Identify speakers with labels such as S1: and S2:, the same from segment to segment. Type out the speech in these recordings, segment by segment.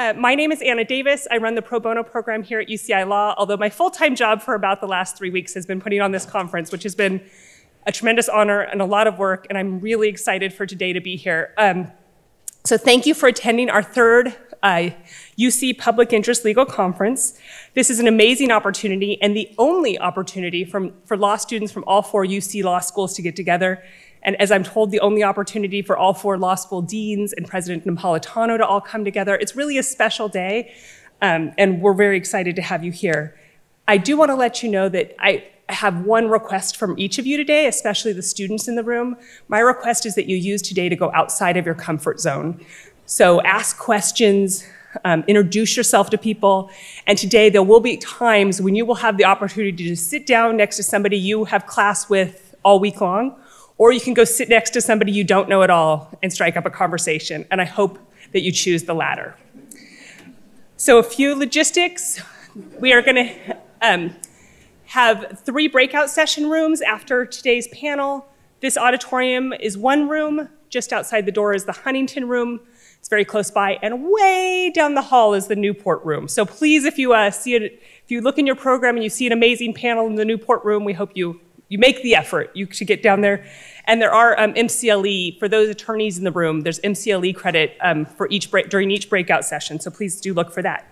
S1: Uh, my name is Anna Davis. I run the pro bono program here at UCI Law, although my full time job for about the last three weeks has been putting on this conference, which has been a tremendous honor and a lot of work, and I'm really excited for today to be here. Um, so, thank you for attending our third uh, UC Public Interest Legal Conference. This is an amazing opportunity and the only opportunity from, for law students from all four UC law schools to get together and as I'm told, the only opportunity for all four law school deans and President Napolitano to all come together. It's really a special day, um, and we're very excited to have you here. I do want to let you know that I have one request from each of you today, especially the students in the room. My request is that you use today to go outside of your comfort zone. So ask questions, um, introduce yourself to people, and today there will be times when you will have the opportunity to sit down next to somebody you have class with all week long, or you can go sit next to somebody you don't know at all and strike up a conversation. And I hope that you choose the latter. So, a few logistics. We are going to um, have three breakout session rooms after today's panel. This auditorium is one room. Just outside the door is the Huntington room. It's very close by, and way down the hall is the Newport room. So please, if you uh, see it, if you look in your program and you see an amazing panel in the Newport room, we hope you you make the effort you to get down there. And there are um, MCLE for those attorneys in the room. There's MCLE credit um, for each break, during each breakout session. So please do look for that.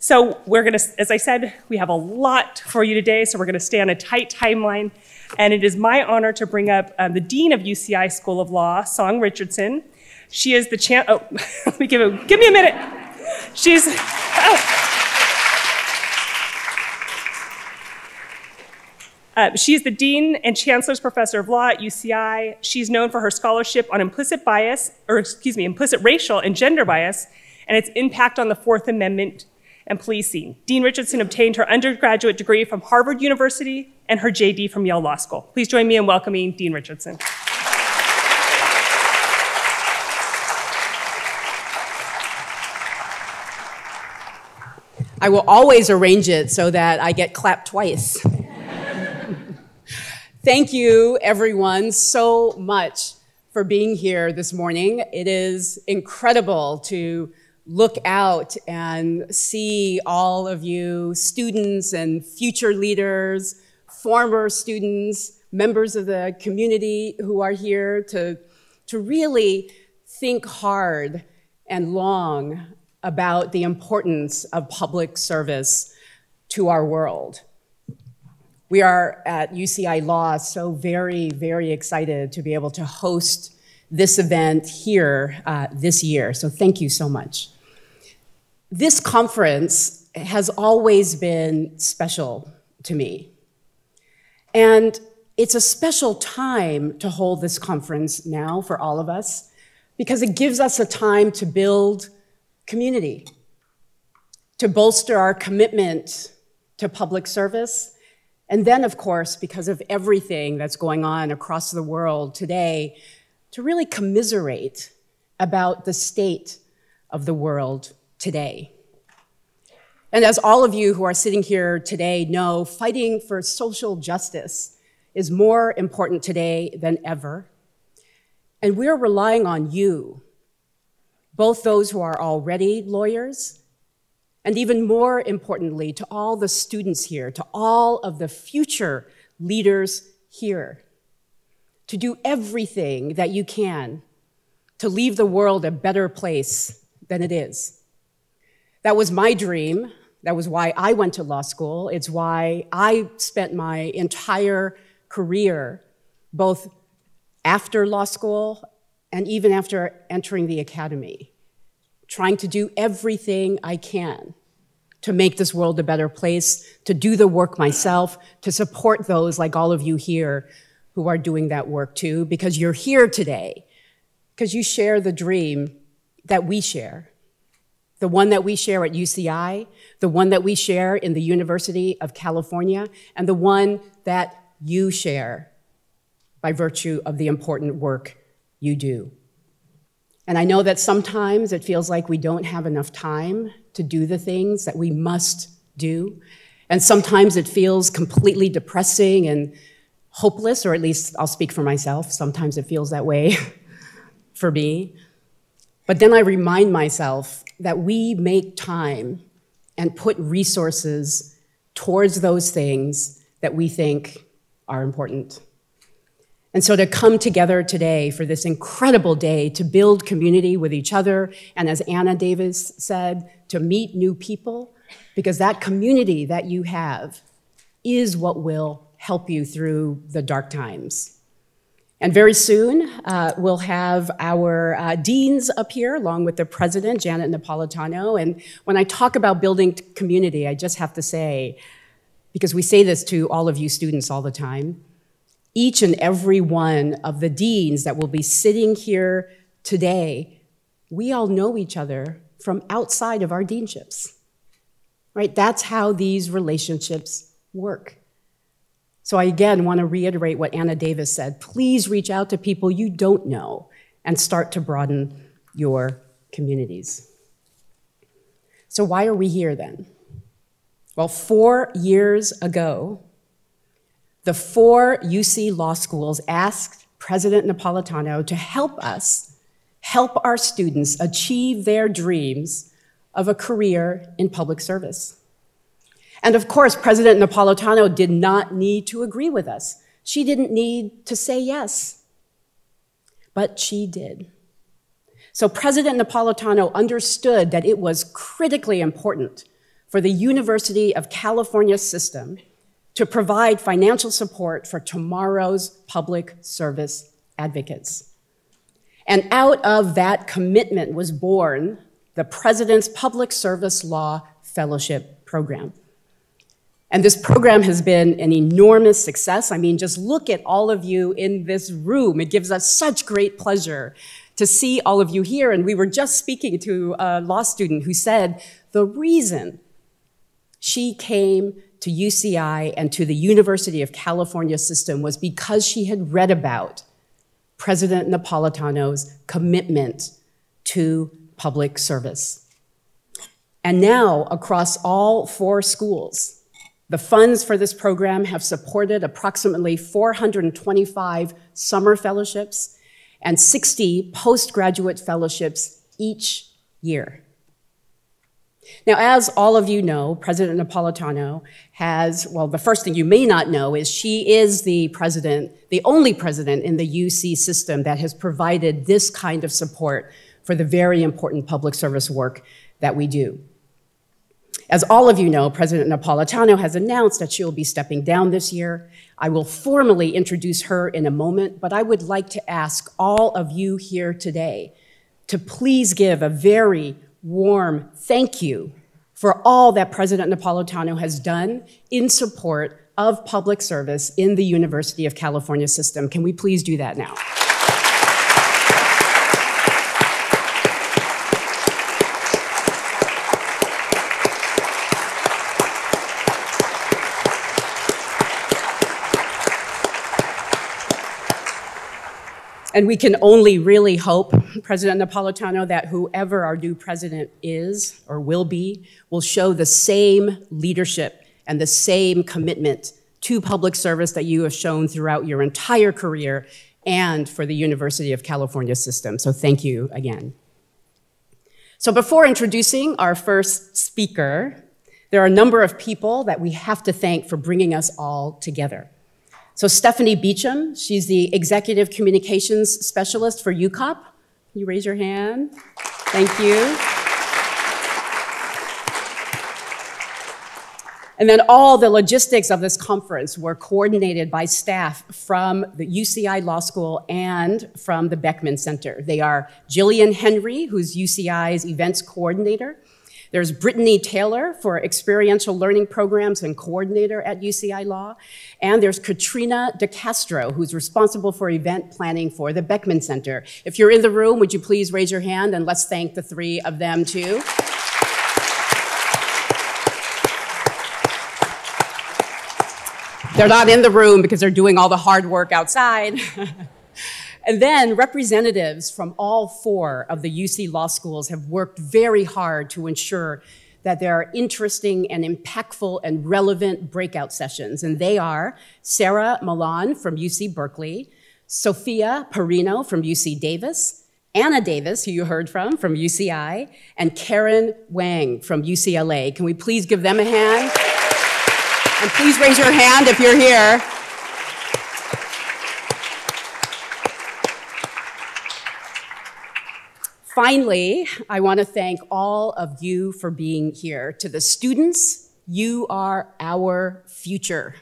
S1: So we're going to, as I said, we have a lot for you today. So we're going to stay on a tight timeline. And it is my honor to bring up um, the dean of UCI School of Law, Song Richardson. She is the champ. Oh, let me give a, give me a minute. She's. Oh. Uh, she is the Dean and Chancellor's Professor of Law at UCI. She's known for her scholarship on implicit bias, or excuse me, implicit racial and gender bias, and its impact on the Fourth Amendment and policing. Dean Richardson obtained her undergraduate degree from Harvard University and her JD from Yale Law School. Please join me in welcoming Dean Richardson.
S2: I will always arrange it so that I get clapped twice. Thank you, everyone, so much for being here this morning. It is incredible to look out and see all of you students and future leaders, former students, members of the community who are here to, to really think hard and long about the importance of public service to our world. We are at UCI Law so very, very excited to be able to host this event here uh, this year. So thank you so much. This conference has always been special to me. And it's a special time to hold this conference now for all of us because it gives us a time to build community, to bolster our commitment to public service, and then, of course, because of everything that's going on across the world today, to really commiserate about the state of the world today. And as all of you who are sitting here today know, fighting for social justice is more important today than ever. And we're relying on you, both those who are already lawyers and even more importantly, to all the students here, to all of the future leaders here, to do everything that you can to leave the world a better place than it is. That was my dream. That was why I went to law school. It's why I spent my entire career, both after law school and even after entering the academy, trying to do everything I can to make this world a better place, to do the work myself, to support those like all of you here who are doing that work too, because you're here today, because you share the dream that we share. The one that we share at UCI, the one that we share in the University of California, and the one that you share by virtue of the important work you do. And I know that sometimes it feels like we don't have enough time to do the things that we must do. And sometimes it feels completely depressing and hopeless, or at least I'll speak for myself. Sometimes it feels that way for me. But then I remind myself that we make time and put resources towards those things that we think are important. And so to come together today for this incredible day to build community with each other, and as Anna Davis said, to meet new people, because that community that you have is what will help you through the dark times. And very soon, uh, we'll have our uh, deans up here, along with the president, Janet Napolitano. And when I talk about building community, I just have to say, because we say this to all of you students all the time, each and every one of the deans that will be sitting here today, we all know each other from outside of our deanships. Right? That's how these relationships work. So I again want to reiterate what Anna Davis said. Please reach out to people you don't know and start to broaden your communities. So why are we here then? Well, four years ago, the four UC law schools asked President Napolitano to help us help our students achieve their dreams of a career in public service. And of course, President Napolitano did not need to agree with us. She didn't need to say yes, but she did. So President Napolitano understood that it was critically important for the University of California system to provide financial support for tomorrow's public service advocates. And out of that commitment was born the President's Public Service Law Fellowship Program. And this program has been an enormous success. I mean, just look at all of you in this room. It gives us such great pleasure to see all of you here. And we were just speaking to a law student who said the reason she came to UCI and to the University of California system was because she had read about President Napolitano's commitment to public service. And now, across all four schools, the funds for this program have supported approximately 425 summer fellowships and 60 postgraduate fellowships each year. Now, as all of you know, President Napolitano has, well, the first thing you may not know is she is the president, the only president in the UC system that has provided this kind of support for the very important public service work that we do. As all of you know, President Napolitano has announced that she will be stepping down this year. I will formally introduce her in a moment, but I would like to ask all of you here today to please give a very warm thank you for all that President Napolitano has done in support of public service in the University of California system. Can we please do that now? And we can only really hope, President Napolitano, that whoever our new president is or will be will show the same leadership and the same commitment to public service that you have shown throughout your entire career and for the University of California system. So thank you again. So before introducing our first speaker, there are a number of people that we have to thank for bringing us all together. So Stephanie Beecham, she's the Executive Communications Specialist for UCOP. Can you raise your hand? Thank you. And then all the logistics of this conference were coordinated by staff from the UCI Law School and from the Beckman Center. They are Jillian Henry, who's UCI's events coordinator, there's Brittany Taylor for experiential learning programs and coordinator at UCI Law. And there's Katrina DeCastro, who's responsible for event planning for the Beckman Center. If you're in the room, would you please raise your hand and let's thank the three of them too. They're not in the room because they're doing all the hard work outside. And then representatives from all four of the UC law schools have worked very hard to ensure that there are interesting and impactful and relevant breakout sessions. And they are Sarah Milan from UC Berkeley, Sophia Perino from UC Davis, Anna Davis, who you heard from, from UCI, and Karen Wang from UCLA. Can we please give them a hand? And please raise your hand if you're here. Finally, I want to thank all of you for being here. To the students, you are our future.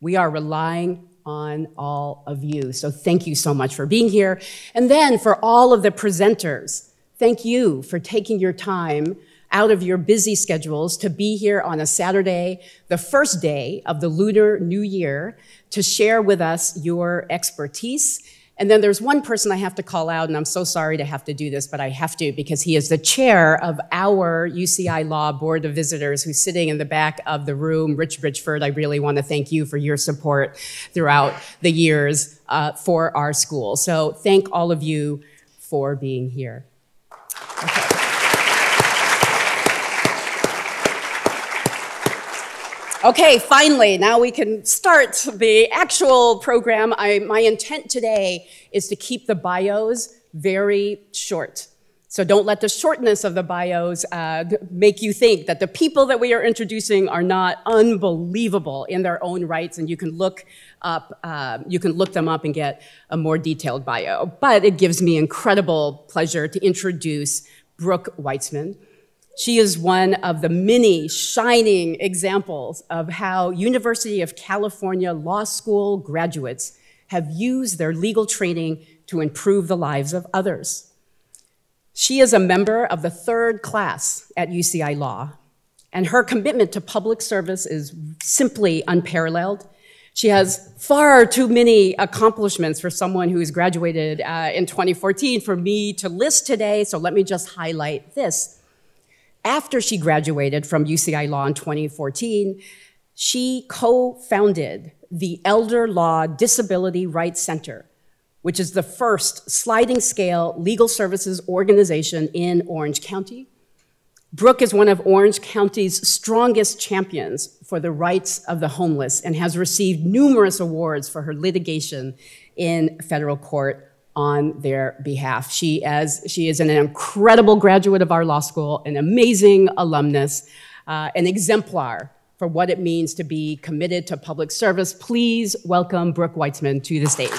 S2: We are relying on all of you. So thank you so much for being here. And then for all of the presenters, thank you for taking your time out of your busy schedules to be here on a Saturday, the first day of the Lunar New Year, to share with us your expertise and then there's one person I have to call out, and I'm so sorry to have to do this, but I have to because he is the chair of our UCI Law Board of Visitors who's sitting in the back of the room. Rich Bridgeford, I really want to thank you for your support throughout the years uh, for our school. So thank all of you for being here. Okay. Okay, finally, now we can start the actual program. I, my intent today is to keep the bios very short. So don't let the shortness of the bios uh, make you think that the people that we are introducing are not unbelievable in their own rights, and you can look up, uh, you can look them up and get a more detailed bio. But it gives me incredible pleasure to introduce Brooke Weitzman. She is one of the many shining examples of how University of California Law School graduates have used their legal training to improve the lives of others. She is a member of the third class at UCI Law, and her commitment to public service is simply unparalleled. She has far too many accomplishments for someone who has graduated uh, in 2014 for me to list today, so let me just highlight this. After she graduated from UCI Law in 2014, she co-founded the Elder Law Disability Rights Center, which is the first sliding scale legal services organization in Orange County. Brooke is one of Orange County's strongest champions for the rights of the homeless and has received numerous awards for her litigation in federal court on their behalf. She, as, she is an incredible graduate of our law school, an amazing alumnus, uh, an exemplar for what it means to be committed to public service. Please welcome Brooke Weitzman to the stage.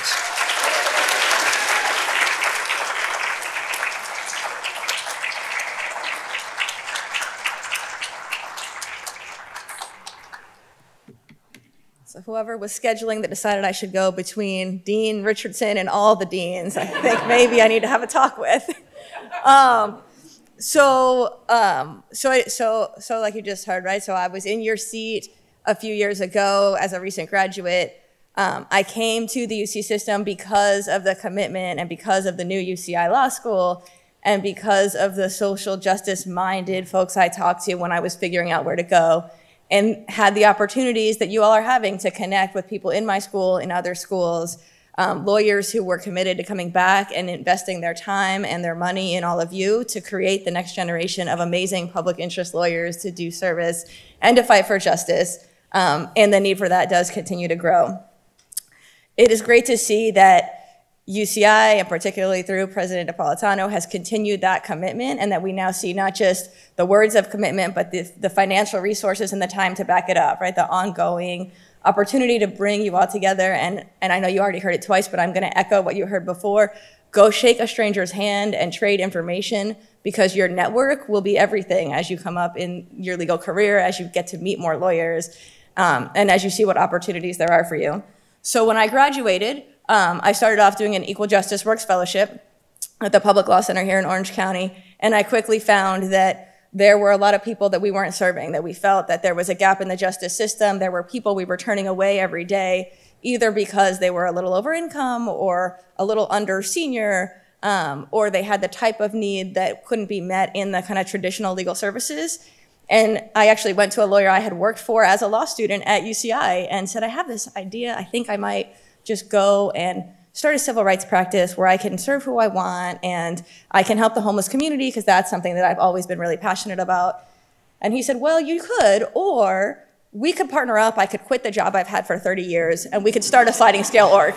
S3: So whoever was scheduling that decided I should go between Dean Richardson and all the deans, I think maybe I need to have a talk with. Um, so, um, so, I, so, so like you just heard, right? So I was in your seat a few years ago as a recent graduate. Um, I came to the UC system because of the commitment and because of the new UCI Law School and because of the social justice minded folks I talked to when I was figuring out where to go and had the opportunities that you all are having to connect with people in my school, in other schools, um, lawyers who were committed to coming back and investing their time and their money in all of you to create the next generation of amazing public interest lawyers to do service and to fight for justice. Um, and the need for that does continue to grow. It is great to see that UCI, and particularly through President Napolitano, has continued that commitment and that we now see not just the words of commitment, but the, the financial resources and the time to back it up, right? The ongoing opportunity to bring you all together. And, and I know you already heard it twice, but I'm going to echo what you heard before. Go shake a stranger's hand and trade information because your network will be everything as you come up in your legal career, as you get to meet more lawyers, um, and as you see what opportunities there are for you. So when I graduated, um, I started off doing an Equal Justice Works Fellowship at the Public Law Center here in Orange County, and I quickly found that there were a lot of people that we weren't serving, that we felt that there was a gap in the justice system. There were people we were turning away every day, either because they were a little over income or a little under senior, um, or they had the type of need that couldn't be met in the kind of traditional legal services. And I actually went to a lawyer I had worked for as a law student at UCI and said, I have this idea. I think I might just go and start a civil rights practice where I can serve who I want and I can help the homeless community because that's something that I've always been really passionate about. And he said, Well, you could, or we could partner up. I could quit the job I've had for 30 years and we could start a sliding scale org.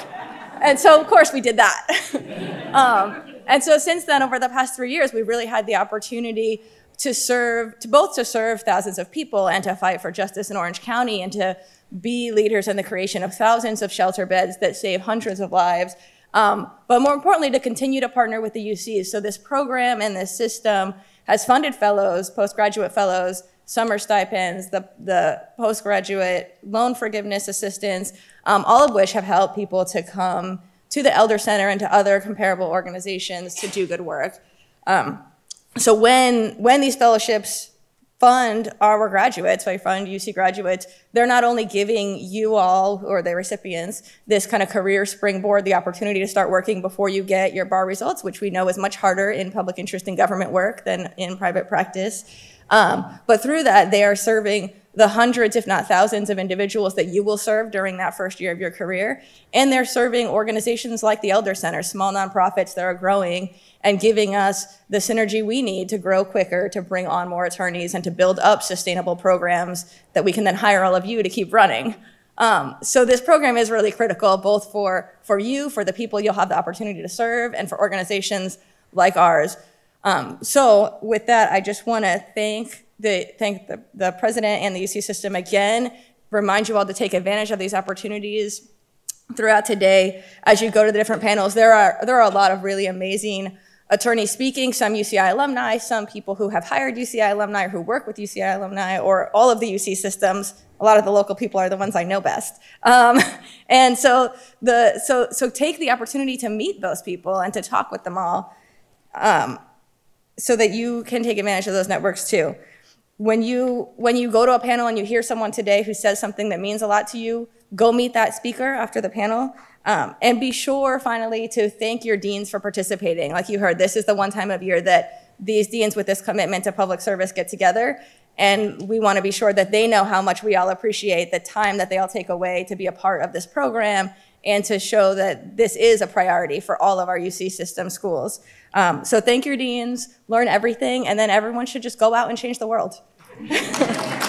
S3: And so, of course, we did that. um, and so since then, over the past three years, we've really had the opportunity to serve, to both to serve thousands of people and to fight for justice in Orange County and to be leaders in the creation of thousands of shelter beds that save hundreds of lives. Um, but more importantly, to continue to partner with the UCs. So this program and this system has funded fellows, postgraduate fellows, summer stipends, the, the postgraduate loan forgiveness assistance, um, all of which have helped people to come to the Elder Center and to other comparable organizations to do good work. Um, so when, when these fellowships fund our graduates, I fund UC graduates, they're not only giving you all, or the recipients, this kind of career springboard, the opportunity to start working before you get your bar results, which we know is much harder in public interest and government work than in private practice. Um, but through that, they are serving the hundreds, if not thousands, of individuals that you will serve during that first year of your career. And they're serving organizations like the Elder Center, small nonprofits that are growing and giving us the synergy we need to grow quicker, to bring on more attorneys, and to build up sustainable programs that we can then hire all of you to keep running. Um, so this program is really critical, both for, for you, for the people you'll have the opportunity to serve, and for organizations like ours. Um, so with that, I just want to thank the thank the, the president and the UC system again. Remind you all to take advantage of these opportunities throughout today as you go to the different panels. There are there are a lot of really amazing attorneys speaking, some UCI alumni, some people who have hired UCI alumni or who work with UCI alumni, or all of the UC systems. A lot of the local people are the ones I know best. Um, and so, the, so, so take the opportunity to meet those people and to talk with them all um, so that you can take advantage of those networks too. When you, when you go to a panel and you hear someone today who says something that means a lot to you, go meet that speaker after the panel. Um, and be sure, finally, to thank your deans for participating. Like you heard, this is the one time of year that these deans with this commitment to public service get together. And we want to be sure that they know how much we all appreciate the time that they all take away to be a part of this program and to show that this is a priority for all of our UC system schools. Um, so thank your deans, learn everything, and then everyone should just go out and change the world.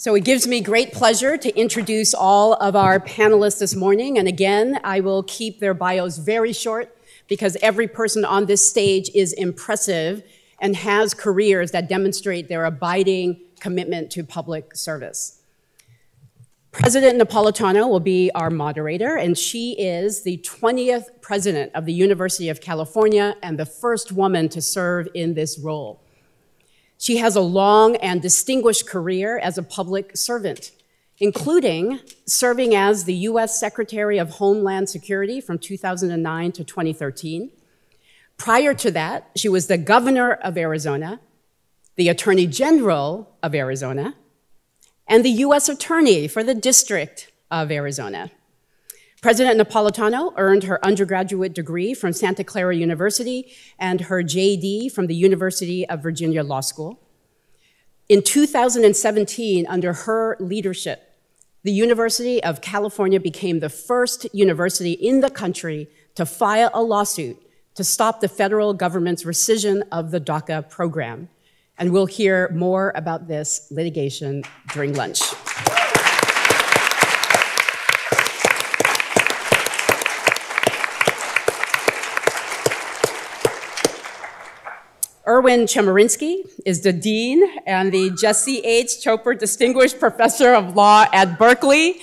S2: So it gives me great pleasure to introduce all of our panelists this morning. And again, I will keep their bios very short because every person on this stage is impressive and has careers that demonstrate their abiding commitment to public service. President Napolitano will be our moderator, and she is the 20th president of the University of California and the first woman to serve in this role. She has a long and distinguished career as a public servant, including serving as the U.S. Secretary of Homeland Security from 2009 to 2013. Prior to that, she was the governor of Arizona, the Attorney General of Arizona, and the U.S. Attorney for the District of Arizona. President Napolitano earned her undergraduate degree from Santa Clara University and her JD from the University of Virginia Law School. In 2017, under her leadership, the University of California became the first university in the country to file a lawsuit to stop the federal government's rescission of the DACA program. And we'll hear more about this litigation during lunch. Erwin Chemerinsky is the Dean and the Jesse H. Choper Distinguished Professor of Law at Berkeley.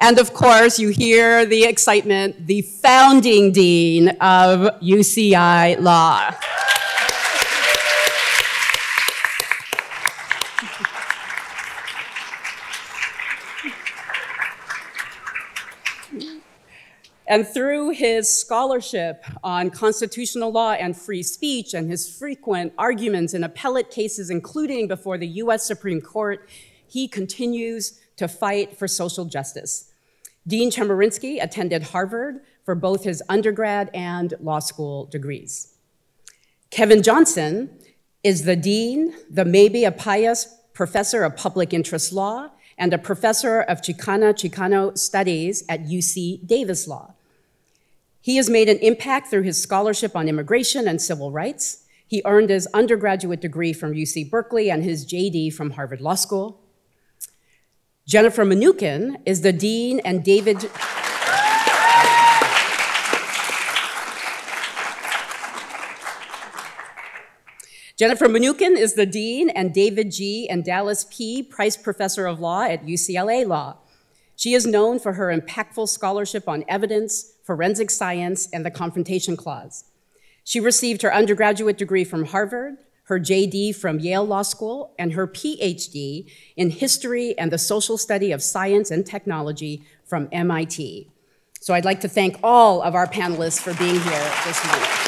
S2: And of course, you hear the excitement, the founding Dean of UCI Law. And through his scholarship on constitutional law and free speech and his frequent arguments in appellate cases, including before the US Supreme Court, he continues to fight for social justice. Dean Chemerinsky attended Harvard for both his undergrad and law school degrees. Kevin Johnson is the Dean, the Mabie-Apallas Professor of Public Interest Law, and a Professor of Chicana Chicano Studies at UC Davis Law. He has made an impact through his scholarship on immigration and civil rights. He earned his undergraduate degree from UC Berkeley and his JD from Harvard Law School. Jennifer Mnookin is the Dean and David Jennifer Mnookin is the Dean and David G. and Dallas P. Price Professor of Law at UCLA Law. She is known for her impactful scholarship on evidence, forensic science, and the Confrontation Clause. She received her undergraduate degree from Harvard, her JD from Yale Law School, and her PhD in history and the social study of science and technology from MIT. So I'd like to thank all of our panelists for being here this morning.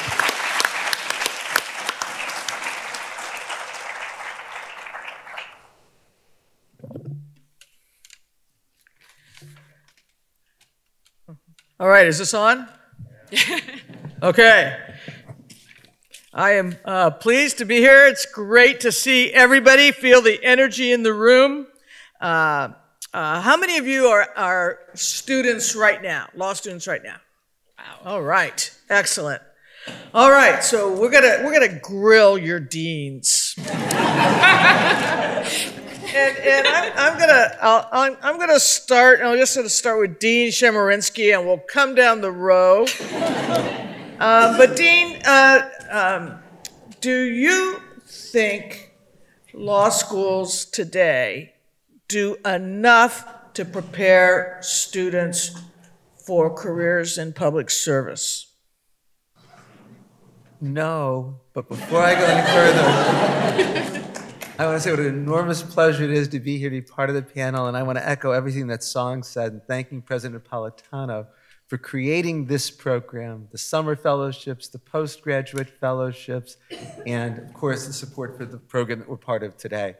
S4: All right, is this on? okay. I am uh, pleased to be here. It's great to see everybody, feel the energy in the room. Uh, uh, how many of you are, are students right now, law students right now? Wow. All right, excellent. All right, so we're gonna we're gonna grill your deans. and, and I'm, I'm gonna I'm, I'm gonna start. I'm just gonna start with Dean Chemerinsky, and we'll come down the row. Um, but Dean, uh, um, do you think law schools today do enough to prepare students for careers in public service?
S5: No, but before I go any further. I want to say what an enormous pleasure it is to be here, to be part of the panel, and I want to echo everything that Song said, and thanking President Napolitano for creating this program, the summer fellowships, the postgraduate fellowships, and of course the support for the program that we're part of today.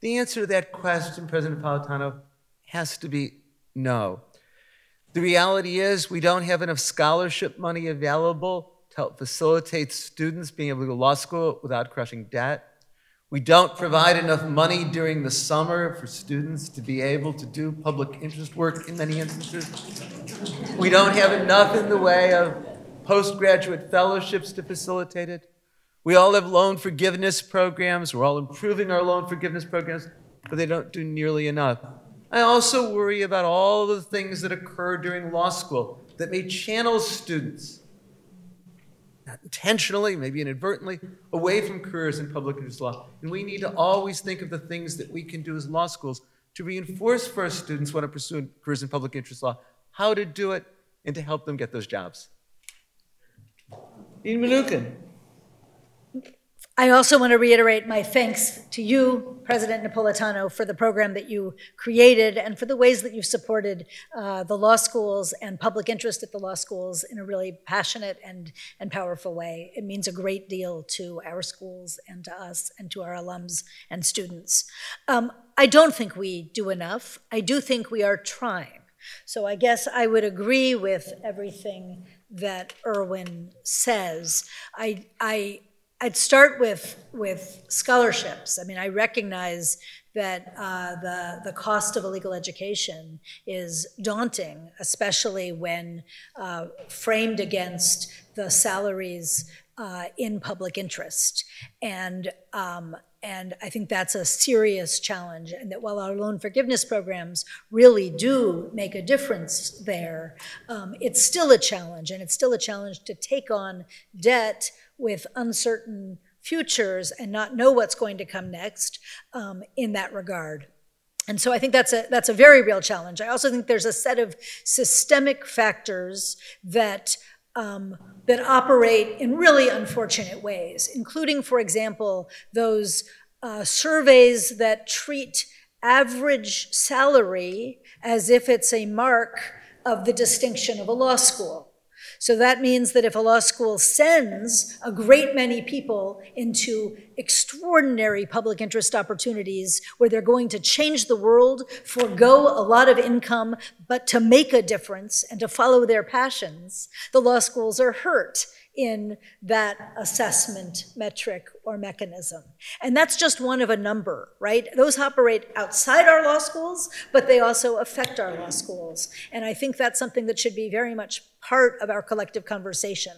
S5: The answer to that question, President Napolitano, has to be no. The reality is we don't have enough scholarship money available to help facilitate students being able to go to law school without crushing debt. We don't provide enough money during the summer for students to be able to do public interest work in many instances. We don't have enough in the way of postgraduate fellowships to facilitate it. We all have loan forgiveness programs. We're all improving our loan forgiveness programs, but they don't do nearly enough. I also worry about all the things that occur during law school that may channel students not intentionally, maybe inadvertently, away from careers in public interest law. And we need to always think of the things that we can do as law schools to reinforce for our students who want to pursue careers in public interest law, how to do it, and to help them get those jobs.
S4: Dean Mnookin.
S6: I also want to reiterate my thanks to you, President Napolitano, for the program that you created and for the ways that you've supported uh, the law schools and public interest at the law schools in a really passionate and, and powerful way. It means a great deal to our schools and to us and to our alums and students. Um, I don't think we do enough. I do think we are trying. So I guess I would agree with everything that Erwin says. I, I I'd start with with scholarships. I mean, I recognize that uh, the the cost of a legal education is daunting, especially when uh, framed against the salaries uh, in public interest, and um, and I think that's a serious challenge. And that while our loan forgiveness programs really do make a difference there, um, it's still a challenge, and it's still a challenge to take on debt with uncertain futures and not know what's going to come next um, in that regard. And so I think that's a, that's a very real challenge. I also think there's a set of systemic factors that, um, that operate in really unfortunate ways, including, for example, those uh, surveys that treat average salary as if it's a mark of the distinction of a law school. So that means that if a law school sends a great many people into extraordinary public interest opportunities where they're going to change the world, forego a lot of income, but to make a difference and to follow their passions, the law schools are hurt in that assessment metric or mechanism. And that's just one of a number, right? Those operate outside our law schools, but they also affect our law schools. And I think that's something that should be very much part of our collective conversation.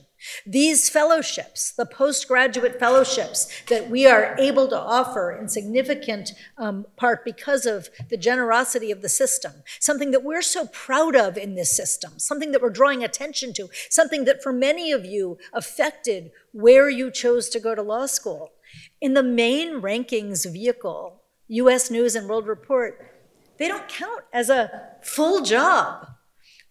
S6: These fellowships, the postgraduate fellowships that we are able to offer in significant um, part because of the generosity of the system, something that we're so proud of in this system, something that we're drawing attention to, something that for many of you affected where you chose to go to law school. In the main rankings vehicle, US News and World Report, they don't count as a full job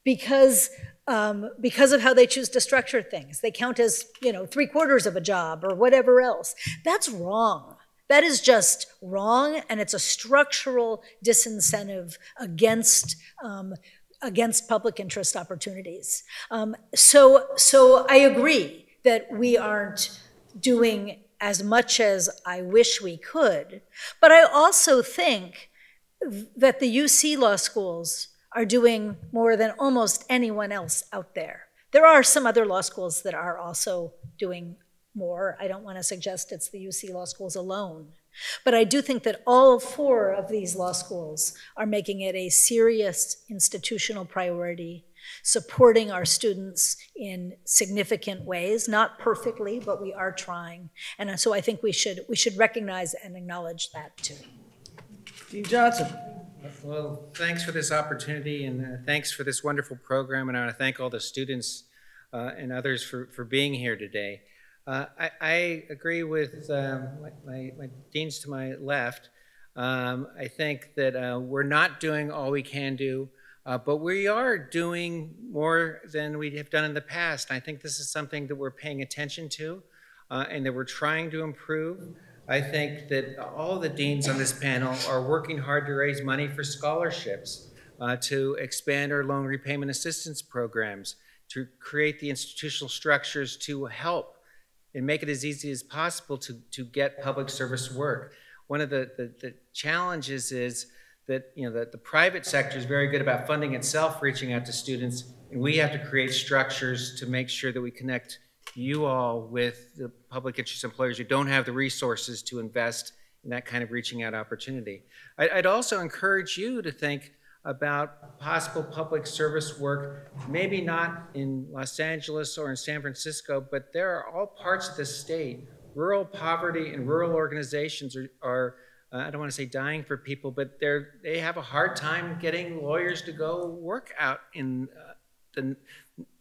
S6: because um, because of how they choose to structure things. They count as, you know, three quarters of a job or whatever else. That's wrong. That is just wrong, and it's a structural disincentive against um, against public interest opportunities. Um, so, so I agree that we aren't doing as much as I wish we could, but I also think that the UC law schools are doing more than almost anyone else out there. There are some other law schools that are also doing more. I don't want to suggest it's the UC law schools alone. But I do think that all four of these law schools are making it a serious institutional priority, supporting our students in significant ways, not perfectly, but we are trying. And so I think we should, we should recognize and acknowledge that too.
S4: Dean Johnson.
S7: Well, thanks for this opportunity and uh, thanks for this wonderful program. And I want to thank all the students uh, and others for, for being here today. Uh, I, I, agree with um, my, my, deans to my left. Um, I think that uh, we're not doing all we can do, uh, but we are doing more than we have done in the past. I think this is something that we're paying attention to uh, and that we're trying to improve. I think that all the deans on this panel are working hard to raise money for scholarships, uh, to expand our loan repayment assistance programs, to create the institutional structures to help and make it as easy as possible to, to get public service work. One of the, the, the challenges is that you know, the, the private sector is very good about funding itself, reaching out to students, and we have to create structures to make sure that we connect you all with the public interest employers who don't have the resources to invest in that kind of reaching out opportunity. I'd also encourage you to think about possible public service work, maybe not in Los Angeles or in San Francisco, but there are all parts of the state. Rural poverty and rural organizations are, are uh, I don't want to say dying for people, but they're, they have a hard time getting lawyers to go work out in uh, the,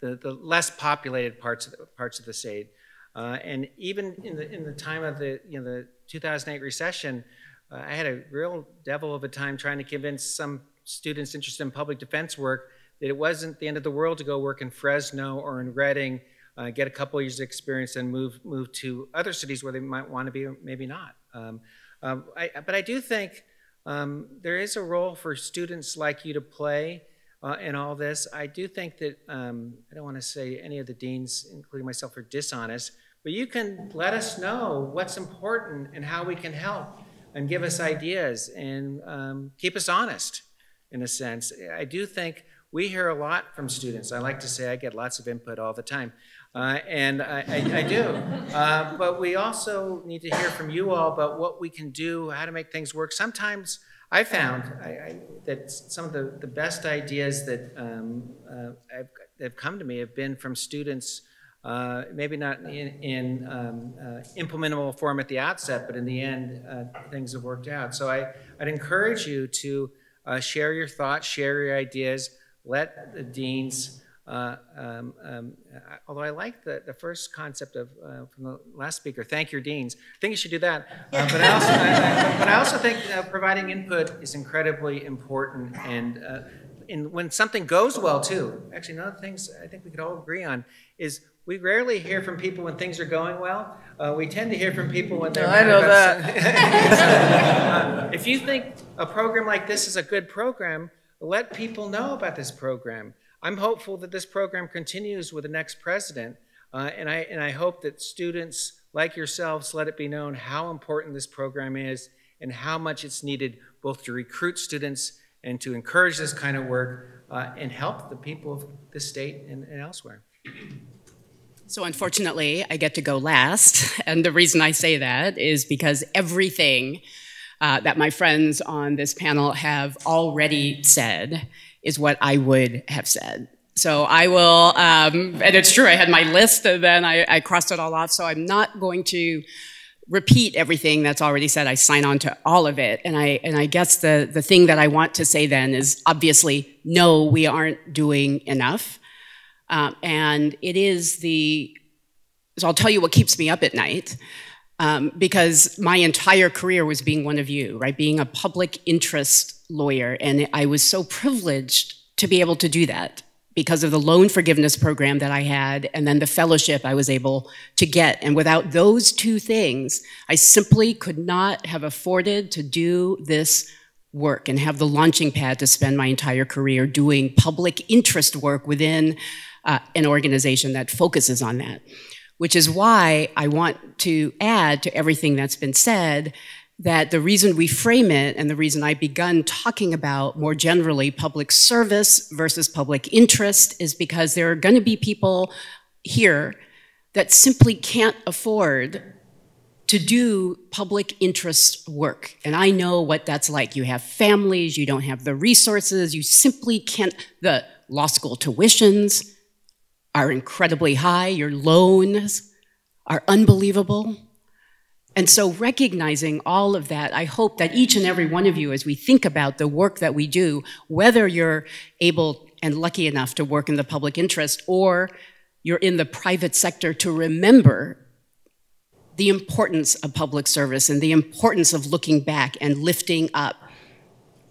S7: the, the less populated parts of the, parts of the state. Uh, and even in the, in the time of the, you know, the 2008 recession, uh, I had a real devil of a time trying to convince some students interested in public defense work that it wasn't the end of the world to go work in Fresno or in Redding, uh, get a couple years of experience, and move move to other cities where they might want to be, or maybe not. Um, um, I, but I do think um, there is a role for students like you to play uh, in all this. I do think that, um, I don't want to say any of the deans, including myself, are dishonest, but you can let us know what's important and how we can help and give us ideas and um, keep us honest in a sense. I do think we hear a lot from students. I like to say I get lots of input all the time. Uh, and I, I, I do. Uh, but we also need to hear from you all about what we can do, how to make things work. Sometimes I found I, I, that some of the, the best ideas that um, uh, have, have, come to me have been from students, uh, maybe not in, in um, uh, implementable form at the outset, but in the end, uh, things have worked out. So I, I'd encourage you to uh, share your thoughts, share your ideas, let the deans uh, um, um, although I like the, the first concept of uh, from the last speaker, thank your deans. I think you should do that. Uh, but, I also, I, but I also think uh, providing input is incredibly important. And uh, in, when something goes well, too, actually, one of the things I think we could all agree on is we rarely hear from people when things are going well. Uh, we tend to hear from people when they're.
S4: I know
S7: that. if you think a program like this is a good program, let people know about this program. I'm hopeful that this program continues with the next president, uh, and, I, and I hope that students like yourselves let it be known how important this program is and how much it's needed both to recruit students and to encourage this kind of work uh, and help the people of this state and, and elsewhere.
S2: So, unfortunately, I get to go last. And the reason I say that is because everything uh, that my friends on this panel have already said is what I would have said. So I will, um, and it's true, I had my list and then I, I crossed it all off. So I'm not going to repeat everything that's already said. I sign on to all of it. And I, and I guess the, the thing that I want to say then is obviously, no, we aren't doing enough. Um, and it is the, so I'll tell you what keeps me up at night. Um, because my entire career was being one of you, right? Being a public interest lawyer. And I was so privileged to be able to do that because of the loan forgiveness program that I had and then the fellowship I was able to get. And without those two things, I simply could not have afforded to do this work and have the launching pad to spend my entire career doing public interest work within uh, an organization that focuses on that. Which is why I want to add to everything that's been said that the reason we frame it and the reason I begun talking about more generally public service versus public interest is because there are going to be people here that simply can't afford to do public interest work. And I know what that's like. You have families, you don't have the resources, you simply can't, the law school tuitions are incredibly high, your loans are unbelievable. And so, recognizing all of that, I hope that each and every one of you, as we think about the work that we do, whether you're able and lucky enough to work in the public interest or you're in the private sector, to remember the importance of public service and the importance of looking back and lifting up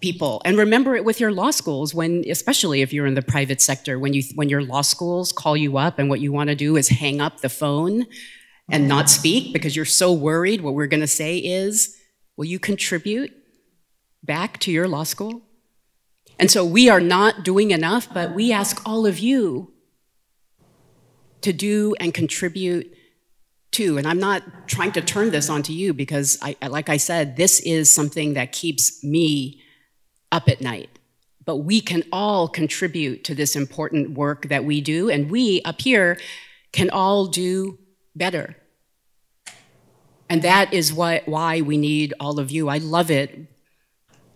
S2: people and remember it with your law schools when especially if you're in the private sector when you when your law schools call you up and what you want to do is hang up the phone and not speak because you're so worried what we're going to say is, will you contribute back to your law school? And so we are not doing enough, but we ask all of you to do and contribute too. And I'm not trying to turn this onto you because, I, like I said, this is something that keeps me up at night. But we can all contribute to this important work that we do, and we up here can all do better. And that is what, why we need all of you. I love it,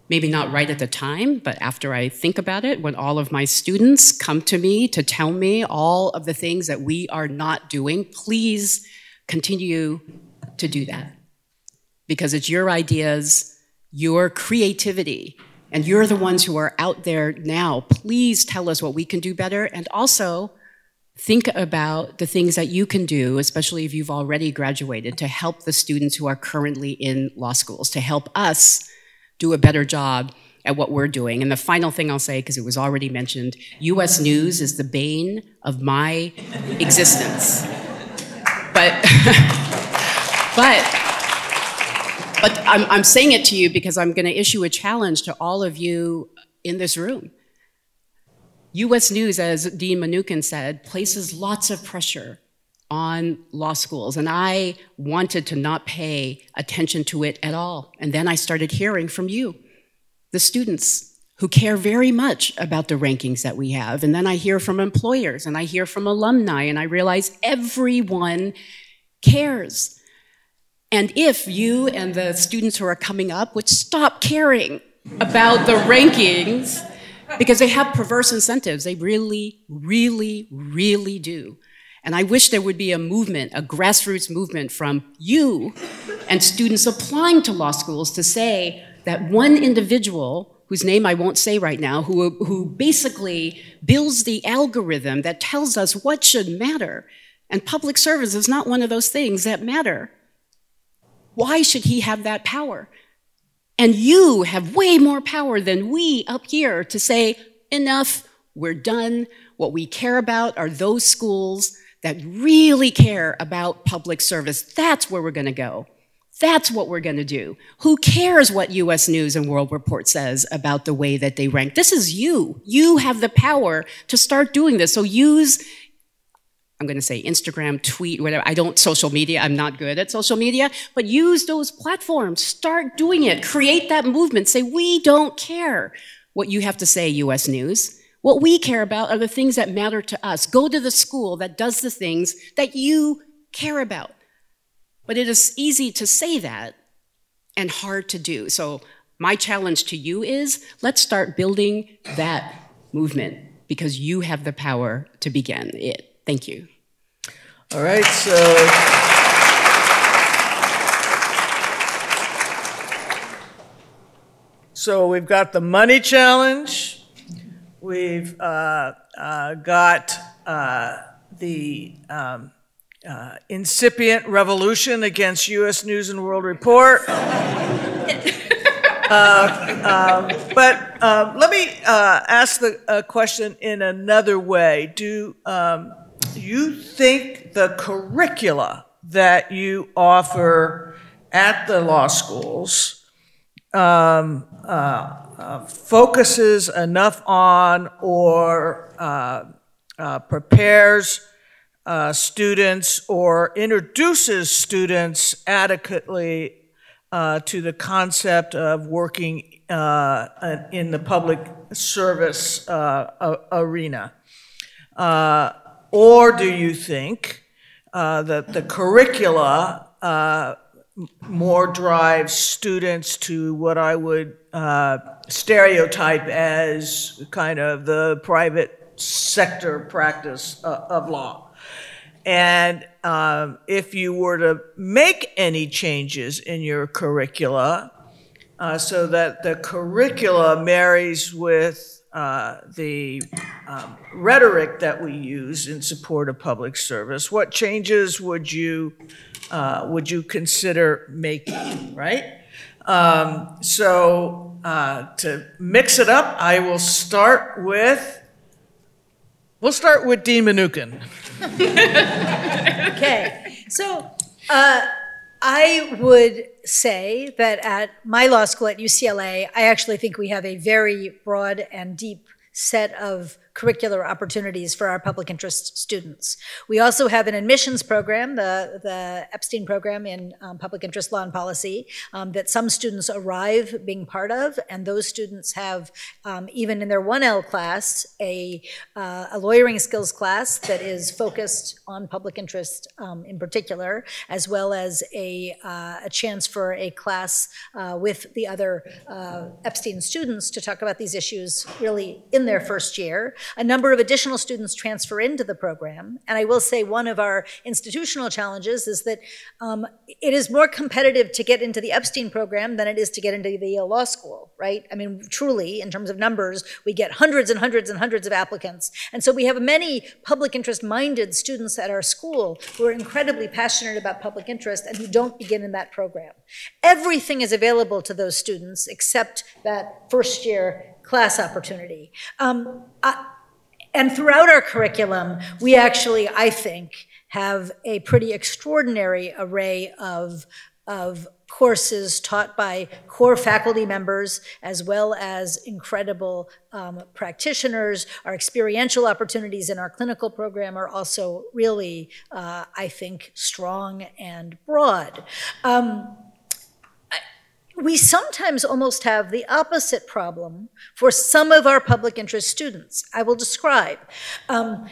S2: maybe not right at the time, but after I think about it, when all of my students come to me to tell me all of the things that we are not doing, please continue to do that. Because it's your ideas, your creativity, and you're the ones who are out there now. Please tell us what we can do better. And also, think about the things that you can do, especially if you've already graduated, to help the students who are currently in law schools, to help us do a better job at what we're doing. And the final thing I'll say, because it was already mentioned, US News is the bane of my existence. But, but, but I'm, I'm saying it to you because I'm going to issue a challenge to all of you in this room. US News, as Dean Mnookin said, places lots of pressure on law schools, and I wanted to not pay attention to it at all. And then I started hearing from you, the students who care very much about the rankings that we have. And then I hear from employers, and I hear from alumni, and I realize everyone cares. And if you and the students who are coming up would stop caring about the rankings, because they have perverse incentives. They really, really, really do. And I wish there would be a movement, a grassroots movement from you and students applying to law schools to say that one individual, whose name I won't say right now, who, who basically builds the algorithm that tells us what should matter. And public service is not one of those things that matter. Why should he have that power? And you have way more power than we up here to say, enough, we're done. What we care about are those schools that really care about public service. That's where we're going to go. That's what we're going to do. Who cares what US News and World Report says about the way that they rank? This is you. You have the power to start doing this. So use I'm going to say Instagram, tweet, whatever. I don't social media. I'm not good at social media, but use those platforms. Start doing it. Create that movement. Say, we don't care what you have to say, US News. What we care about are the things that matter to us. Go to the school that does the things that you care about. But it is easy to say that and hard to do. So my challenge to you is let's start building that movement because you have the power to begin it. Thank you.
S4: All right, so. So we've got the money challenge. We've uh, uh, got uh, the um, uh, incipient revolution against U.S. News and World Report. Uh, um, but um, let me uh, ask the question in another way. Do um, you think the curricula that you offer at the law schools um, uh, uh, focuses enough on or uh, uh prepares uh, students or introduces students adequately uh, to the concept of working in the public service arena? Or do you think uh, that the curricula uh, more drives students to what I would uh, stereotype as kind of the private sector practice uh, of law? And um, if you were to make any changes in your curricula uh, so that the curricula marries with uh, the um, rhetoric that we use in support of public service. What changes would you uh, would you consider making? Right. Um, so uh, to mix it up, I will start with. We'll start with Dean Mnookin.
S6: okay. So. I would say that at my law school at UCLA, I actually think we have a very broad and deep set of curricular opportunities for our public interest students. We also have an admissions program, the, the Epstein program in um, public interest law and policy, um, that some students arrive being part of, and those students have, um, even in their 1L class, a, uh, a lawyering skills class that is focused on public interest um, in particular, as well as a, uh, a chance for a class uh, with the other uh, Epstein students to talk about these issues really in their first year. A number of additional students transfer into the program. And I will say one of our institutional challenges is that um, it is more competitive to get into the Epstein program than it is to get into the Yale Law School, right? I mean, truly, in terms of numbers, we get hundreds and hundreds and hundreds of applicants. And so we have many public interest minded students at our school who are incredibly passionate about public interest and who don't begin in that program. Everything is available to those students except that first year class opportunity. Um, I, and throughout our curriculum, we actually, I think, have a pretty extraordinary array of, of courses taught by core faculty members as well as incredible um, practitioners. Our experiential opportunities in our clinical program are also really, uh, I think, strong and broad. Um, we sometimes almost have the opposite problem for some of our public interest students. I will describe. Um,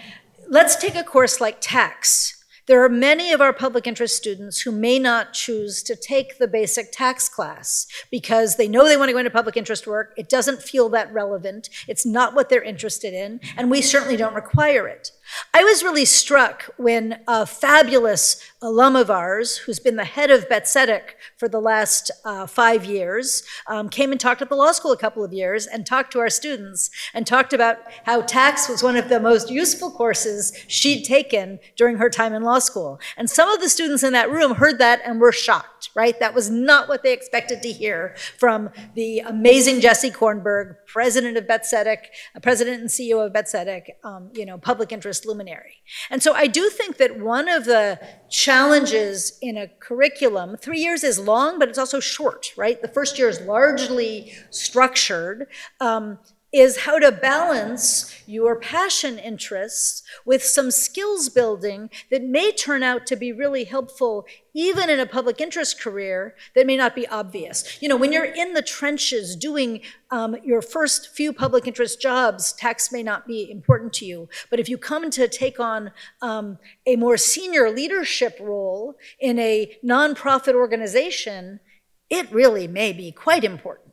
S6: let's take a course like tax. There are many of our public interest students who may not choose to take the basic tax class because they know they want to go into public interest work. It doesn't feel that relevant. It's not what they're interested in, and we certainly don't require it. I was really struck when a fabulous alum of ours, who's been the head of Bet Tzedek for the last uh, five years, um, came and talked at the law school a couple of years and talked to our students and talked about how tax was one of the most useful courses she'd taken during her time in law law school. And some of the students in that room heard that and were shocked, right? That was not what they expected to hear from the amazing Jessie Kornberg, president of Bet Tzedek, president and CEO of Bet Tzedek, um, you know, public interest luminary. And so I do think that one of the challenges in a curriculum, three years is long, but it's also short, right? The first year is largely structured. Um, is how to balance your passion interests with some skills building that may turn out to be really helpful even in a public interest career that may not be obvious. You know, when you're in the trenches doing um, your first few public interest jobs, tax may not be important to you. But if you come to take on um, a more senior leadership role in a nonprofit organization, it really may be quite important.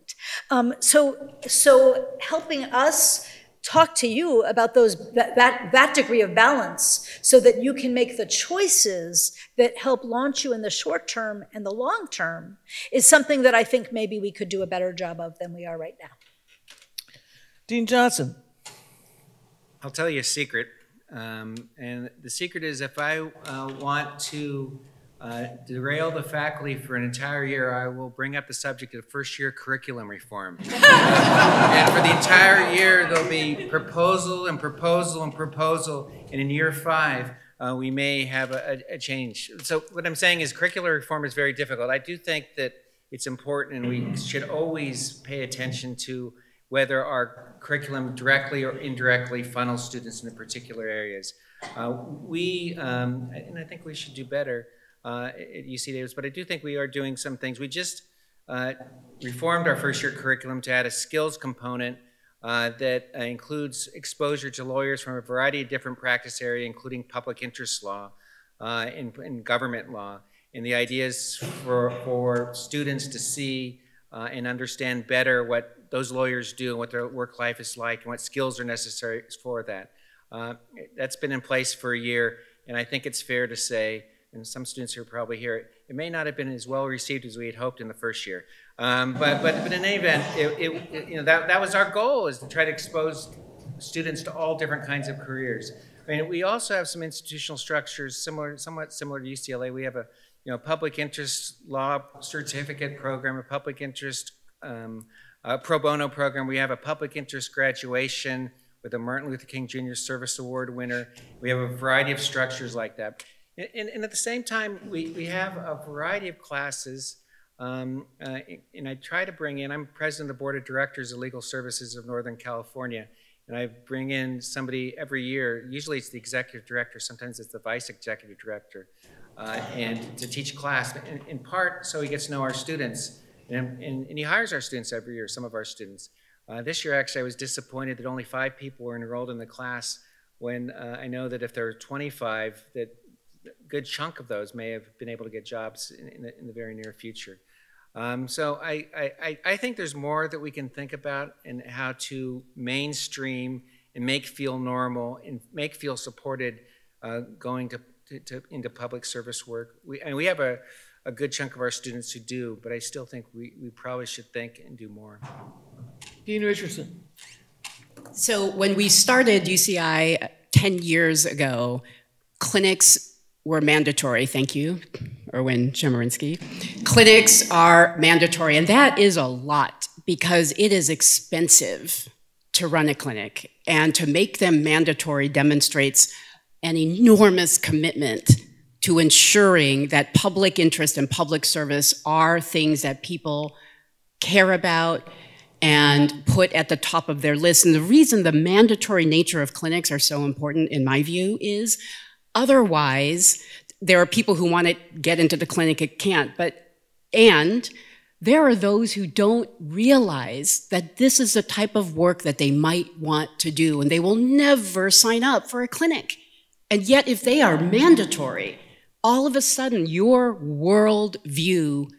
S6: Um, so, so helping us talk to you about those that, that, that degree of balance so that you can make the choices that help launch you in the short term and the long term is something that I think maybe we could do a better job of than we are right now.
S4: Dean Johnson.
S7: I'll tell you a secret. Um, and the secret is if I uh, want to uh, derail the faculty for an entire year, I will bring up the subject of first year curriculum reform. and for the entire year, there'll be proposal and proposal and proposal. And in year five, uh, we may have a, a, change. So, what I'm saying is, curricular reform is very difficult. I do think that it's important, and we should always pay attention to whether our curriculum directly or indirectly funnels students into particular areas. Uh, we, um, and I think we should do better uh, at UC Davis, but I do think we are doing some things. We just uh, reformed our first year curriculum to add a skills component uh, that uh, includes exposure to lawyers from a variety of different practice areas, including public interest law uh, and, and, government law. And the idea is for, for students to see uh, and understand better what those lawyers do and what their work life is like and what skills are necessary for that. that's been in place for a year, and I think it's fair to say and some students who are probably here, it may not have been as well received as we had hoped in the first year. Um, but, but, but in any event, it, it, it, you know, that, that was our goal, is to try to expose students to all different kinds of careers. I mean, we also have some institutional structures similar, somewhat similar to UCLA. We have a you know, public interest law certificate program, a public interest um, pro bono program. We have a public interest graduation with a Martin Luther King Jr. Service Award winner. We have a variety of structures like that. And, and, at the same time, we, we have a variety of classes, um, uh, and I try to bring in, I'm president of the board of directors of Legal Services of Northern California, and I bring in somebody every year, usually it's the executive director, sometimes it's the vice executive director, uh, and to teach a class, in, in, part so he gets to know our students, and, and, and, he hires our students every year, some of our students. Uh, this year, actually, I was disappointed that only five people were enrolled in the class when uh, I know that if there are 25, that good chunk of those may have been able to get jobs in, in, the, in the, very near future. Um, so I, I, I, think there's more that we can think about in how to mainstream and make feel normal and make feel supported uh, going to, to, to, into public service work. We, and we have a, a good chunk of our students who do, but I still think we, we probably should think and do more.
S4: Dean Richardson.
S2: So when we started UCI 10 years ago, clinics were mandatory, thank you, Erwin Chemerinsky. Clinics are mandatory, and that is a lot because it is expensive to run a clinic. And to make them mandatory demonstrates an enormous commitment to ensuring that public interest and public service are things that people care about and put at the top of their list. And the reason the mandatory nature of clinics are so important, in my view, is Otherwise, there are people who want to get into the clinic and can't. But, and there are those who don't realize that this is the type of work that they might want to do, and they will never sign up for a clinic. And yet, if they are mandatory, all of a sudden your world view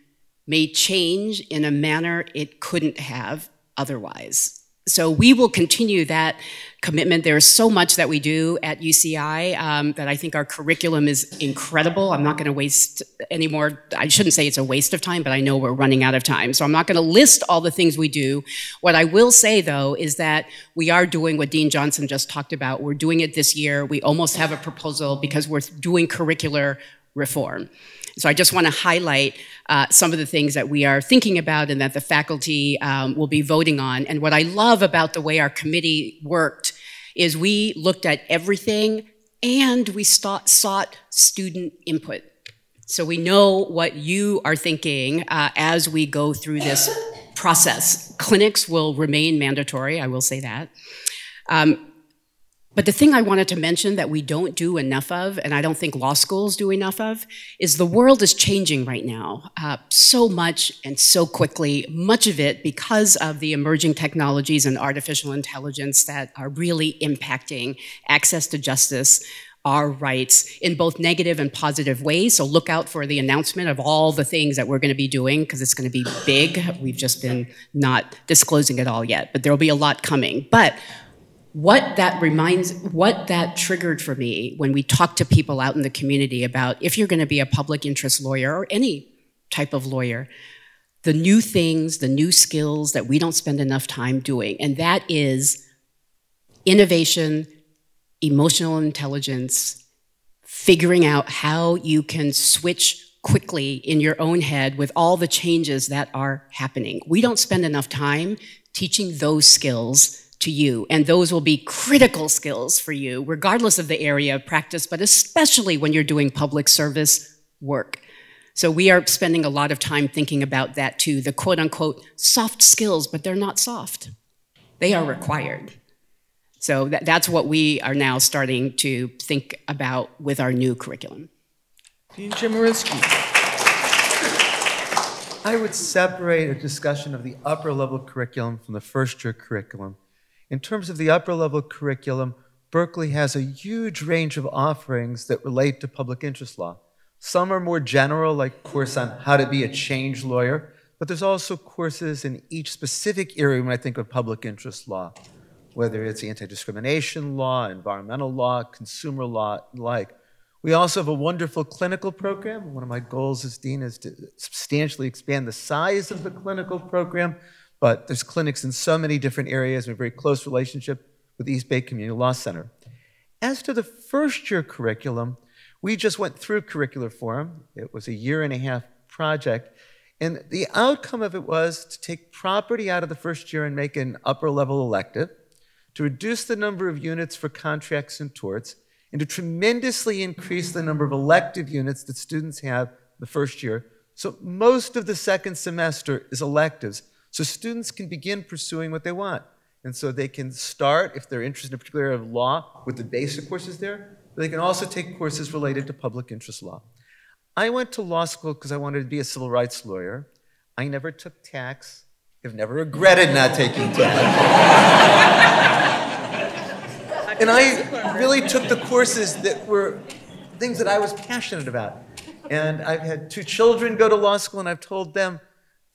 S2: may change in a manner it couldn't have otherwise. So we will continue that commitment. There's so much that we do at UCI um, that I think our curriculum is incredible. I'm not going to waste any more. I shouldn't say it's a waste of time, but I know we're running out of time. So I'm not going to list all the things we do. What I will say, though, is that we are doing what Dean Johnson just talked about. We're doing it this year. We almost have a proposal because we're doing curricular reform. So I just want to highlight uh, some of the things that we are thinking about and that the faculty um, will be voting on. And what I love about the way our committee worked is we looked at everything and we sought, sought student input. So we know what you are thinking uh, as we go through this process. Clinics will remain mandatory, I will say that. Um, but the thing I wanted to mention that we don't do enough of, and I don't think law schools do enough of, is the world is changing right now uh, so much and so quickly, much of it because of the emerging technologies and artificial intelligence that are really impacting access to justice, our rights in both negative and positive ways. So look out for the announcement of all the things that we're going to be doing because it's going to be big. We've just been not disclosing it all yet, but there will be a lot coming. But what that reminds, what that triggered for me when we talk to people out in the community about if you're going to be a public interest lawyer or any type of lawyer, the new things, the new skills that we don't spend enough time doing, and that is innovation, emotional intelligence, figuring out how you can switch quickly in your own head with all the changes that are happening. We don't spend enough time teaching those skills to you. And those will be critical skills for you, regardless of the area of practice, but especially when you're doing public service work. So we are spending a lot of time thinking about that too, the quote unquote soft skills, but they're not soft. They are required. So that, that's what we are now starting to think about with our new curriculum.
S4: Dean Chemerinsky.
S5: I would separate a discussion of the upper level curriculum from the first year curriculum in terms of the upper level curriculum, Berkeley has a huge range of offerings that relate to public interest law. Some are more general, like course on how to be a change lawyer, but there's also courses in each specific area when I think of public interest law, whether it's anti-discrimination law, environmental law, consumer law, like. We also have a wonderful clinical program. One of my goals as dean is to substantially expand the size of the clinical program but there's clinics in so many different areas. We have a very close relationship with East Bay Community Law Center. As to the first year curriculum, we just went through curricular forum. It was a year and a half project. And the outcome of it was to take property out of the first year and make an upper level elective, to reduce the number of units for contracts and torts, and to tremendously increase the number of elective units that students have the first year. So most of the second semester is electives. So students can begin pursuing what they want. And so they can start, if they're interested in a particular area of law, with the basic courses there. But they can also take courses related to public interest law. I went to law school because I wanted to be a civil rights lawyer. I never took tax. I've never regretted not taking tax. and I really took the courses that were things that I was passionate about. And I've had two children go to law school, and I've told them,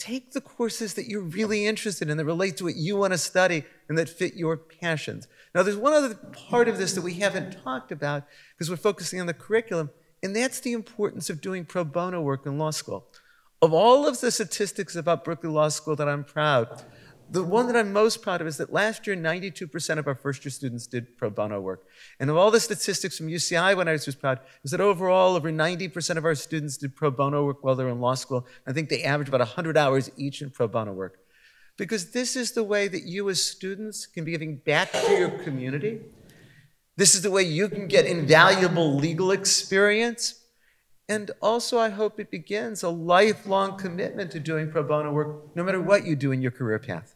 S5: take the courses that you're really interested in that relate to what you want to study and that fit your passions. Now, there's one other part of this that we haven't talked about because we're focusing on the curriculum, and that's the importance of doing pro bono work in law school. Of all of the statistics about Berkeley Law School that I'm proud, the one that I'm most proud of is that last year, 92% of our first year students did pro bono work. And of all the statistics from UCI when I was proud, is that overall, over 90% of our students did pro bono work while they were in law school. I think they average about 100 hours each in pro bono work. Because this is the way that you as students can be giving back to your community. This is the way you can get invaluable legal experience. And also, I hope it begins a lifelong commitment to doing pro bono work, no matter what you do in your career path.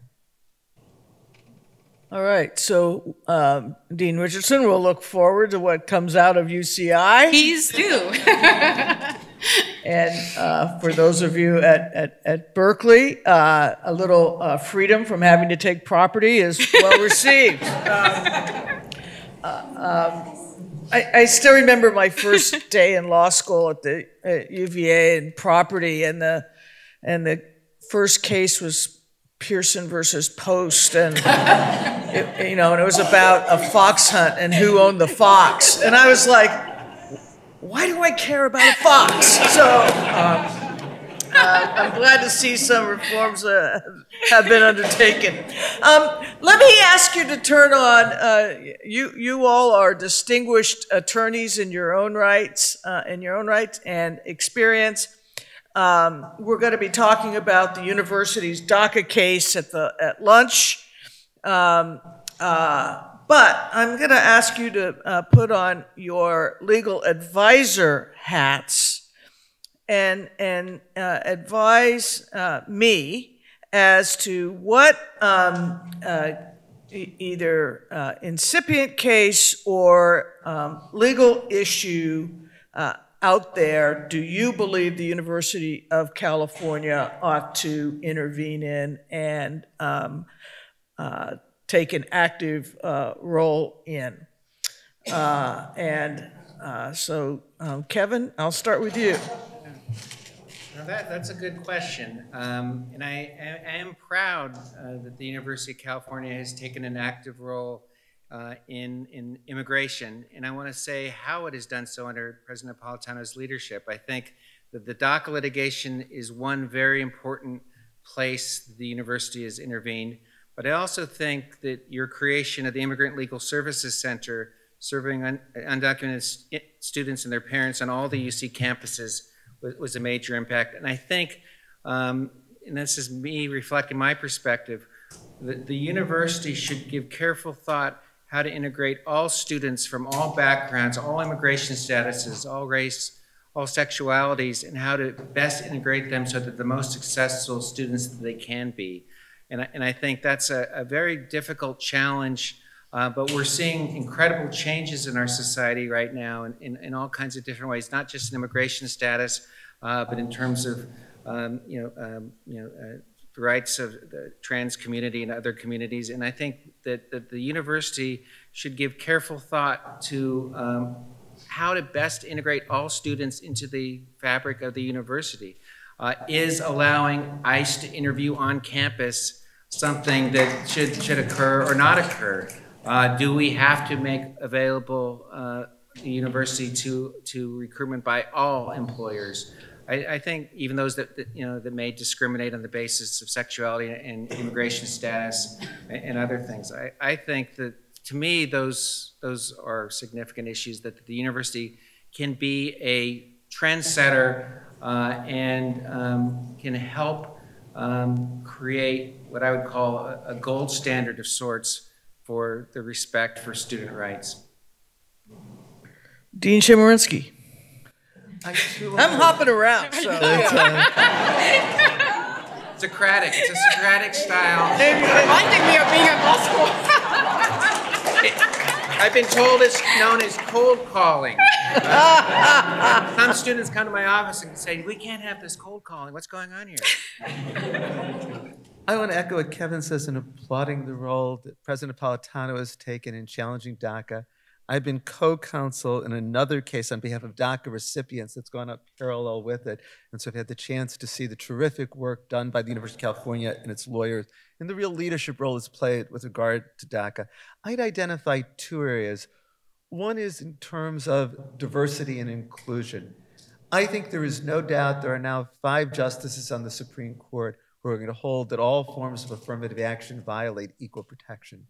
S4: All right, so um, Dean Richardson, we'll look forward to what comes out of UCI.
S2: Please do.
S4: and uh, for those of you at, at, at Berkeley, uh, a little uh, freedom from having to take property is well received. um, uh, um, I, I, still remember my first day in law school at the at UVA and property, and the and the first case was Pierson versus Post, and it, you know, and it was about a fox hunt and who owned the fox. And I was like, why do I care about a fox? So um, uh, I'm glad to see some reforms uh, have been undertaken. Um, let me ask you to turn on. Uh, you you all are distinguished attorneys in your own rights, uh, in your own right and experience. Um, we're going to be talking about the university's DACA case at the at lunch. Um, uh, but I'm going to ask you to uh, put on your legal advisor hats and and uh, advise uh, me as to what um, uh, e either uh, incipient case or um, legal issue out there do you believe the University of California ought to intervene in and um, uh, take an active uh, role in? Uh, and uh, so, um, Kevin, I'll start with you.
S7: That, that's a good question. Um, and I, I, am proud uh, that the University of California has taken an active role uh, in, in immigration. And I want to say how it has done so under President Napolitano's leadership. I think that the DACA litigation is one very important place the university has intervened. But I also think that your creation of the Immigrant Legal Services Center, serving un undocumented students and their parents on all the UC campuses, was, was a major impact. And I think, um, and this is me reflecting my perspective, that the university should give careful thought how to integrate all students from all backgrounds, all immigration statuses, all race, all sexualities, and how to best integrate them so that the most successful students that they can be. And I, and I think that's a, a very difficult challenge, uh, but we're seeing incredible changes in our society right now in, in, in all kinds of different ways, not just in immigration status, uh, but in terms of um, you know, um, you know, uh, the rights of the trans community and other communities. And I think that, that the university should give careful thought to um, how to best integrate all students into the fabric of the university. Uh, is allowing ICE to interview on campus something that should, should occur or not occur? Uh, do we have to make available uh, the university to, to recruitment by all employers? I, I think even those that, that, you know that may discriminate on the basis of sexuality and immigration status and, and other things. I, I think that to me those those are significant issues that the university can be a trendsetter uh, and um, can help um, create what I would call a, a gold standard of sorts for the respect for student rights.
S4: Dean Chemerinsky. I'm hopping around, so.
S7: Socratic. It's a Socratic style.
S2: Reminding me of being at law school.
S7: I've been told it's known as cold calling. Uh, some students come to my office and say, "We can't have this cold calling. What's going on here?"
S5: I want to echo what Kevin says in applauding the role that President Napolitano has taken in challenging DACA I've been co-counsel in another case on behalf of DACA recipients that's gone up parallel with it. And so I've had the chance to see the terrific work done by the University of California and its lawyers and the real leadership role it's played with regard to DACA. I'd identify two areas. One is in terms of diversity and inclusion. I think there is no doubt there are now five justices on the Supreme Court who are going to hold that all forms of affirmative action violate equal protection.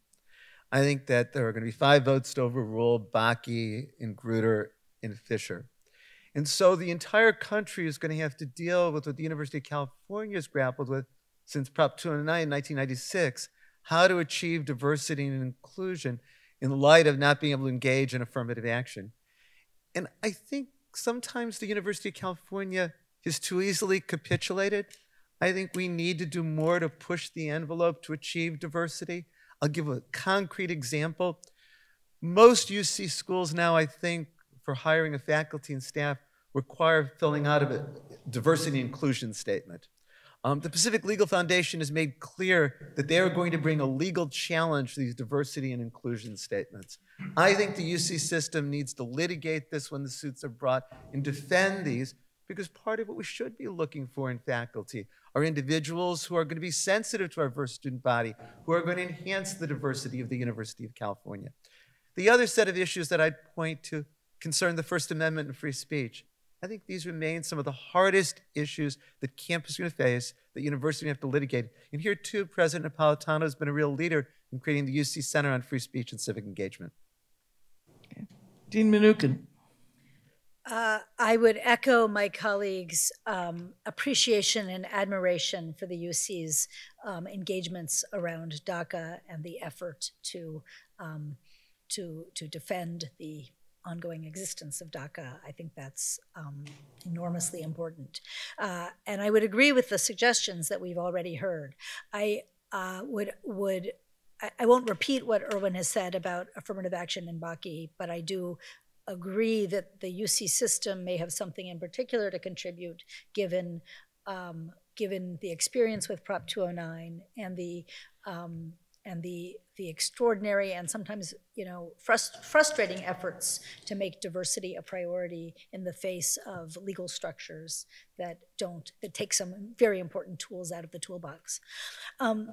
S5: I think that there are going to be five votes to overrule Bakke and Grutter and Fisher. And so the entire country is going to have to deal with what the University of California has grappled with since Prop 209 in 1996, how to achieve diversity and inclusion in light of not being able to engage in affirmative action. And I think sometimes the University of California has too easily capitulated. I think we need to do more to push the envelope to achieve diversity. I'll give a concrete example. Most UC schools now, I think, for hiring a faculty and staff require filling out a diversity inclusion statement. Um, the Pacific Legal Foundation has made clear that they are going to bring a legal challenge to these diversity and inclusion statements. I think the UC system needs to litigate this when the suits are brought and defend these because part of what we should be looking for in faculty are individuals who are going to be sensitive to our diverse student body, who are going to enhance the diversity of the University of California. The other set of issues that I'd point to concern the First Amendment and free speech. I think these remain some of the hardest issues that campus is going to face, that university have to litigate. And here, too, President Napolitano has been a real leader in creating the UC Center on Free Speech and Civic Engagement.
S4: Okay. Dean Mnookin.
S6: Uh, I would echo my colleagues' um, appreciation and admiration for the UC's um, engagements around DACA and the effort to um, to to defend the ongoing existence of DACA. I think that's um, enormously important. Uh, and I would agree with the suggestions that we've already heard. I uh, would would I, won't repeat what Erwin has said about affirmative action in Bakke, but I do agree that the UC system may have something in particular to contribute given um, given the experience with Prop 209 and the um, and the the extraordinary and sometimes you know frust frustrating efforts to make diversity a priority in the face of legal structures that don't that take some very important tools out of the toolbox. Um,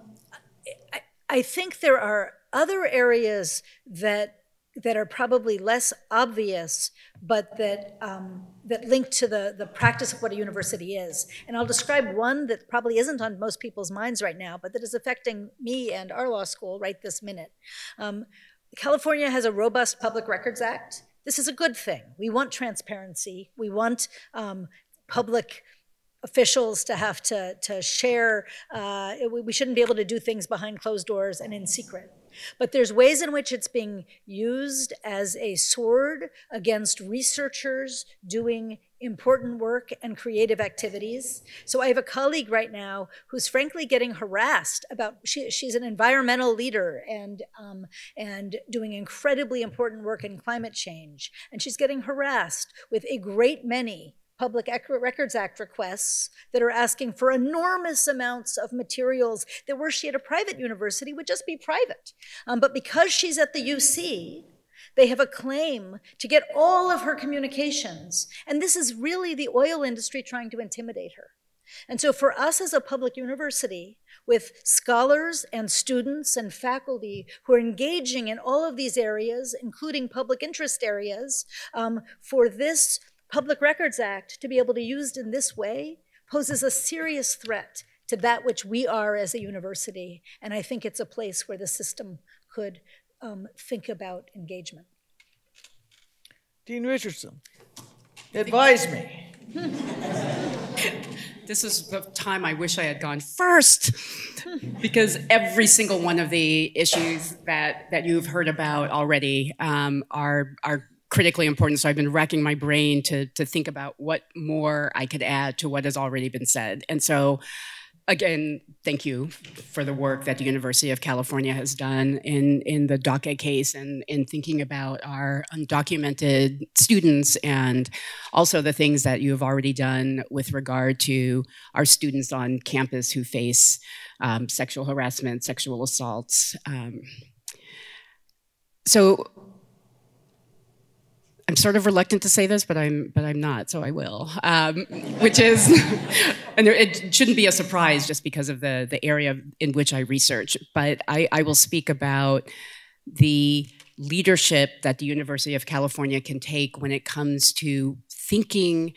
S6: I, I think there are other areas that that are probably less obvious, but that um, that link to the the practice of what a university is. And I'll describe one that probably isn't on most people's minds right now, but that is affecting me and our law school right this minute. Um, California has a robust Public Records Act. This is a good thing. We want transparency. We want um, public officials to have to, to share. Uh, we shouldn't be able to do things behind closed doors and in secret. But there's ways in which it's being used as a sword against researchers doing important work and creative activities. So I have a colleague right now who's frankly getting harassed about, she, she's an environmental leader and, um, and doing incredibly important work in climate change. And she's getting harassed with a great many Public Records Act requests that are asking for enormous amounts of materials that were she at a private university would just be private. Um, but because she's at the UC, they have a claim to get all of her communications. And this is really the oil industry trying to intimidate her. And so, for us as a public university, with scholars and students and faculty who are engaging in all of these areas, including public interest areas, um, for this Public Records Act to be able to be used in this way poses a serious threat to that which we are as a university. And I think it's a place where the system could um, think about engagement.
S4: Dean Richardson, advise me.
S2: this is the time I wish I had gone first, because every single one of the issues that, that you've heard about already um, are, are critically important. So I've been racking my brain to, to think about what more I could add to what has already been said. And so again, thank you for the work that the University of California has done in, in the DACA case and in thinking about our undocumented students and also the things that you have already done with regard to our students on campus who face um, sexual harassment, sexual assaults. Um, so I'm sort of reluctant to say this, but I'm but I'm not, so I will. Um, which is, and it shouldn't be a surprise just because of the the area in which I research. But I, I will speak about the leadership that the University of California can take when it comes to thinking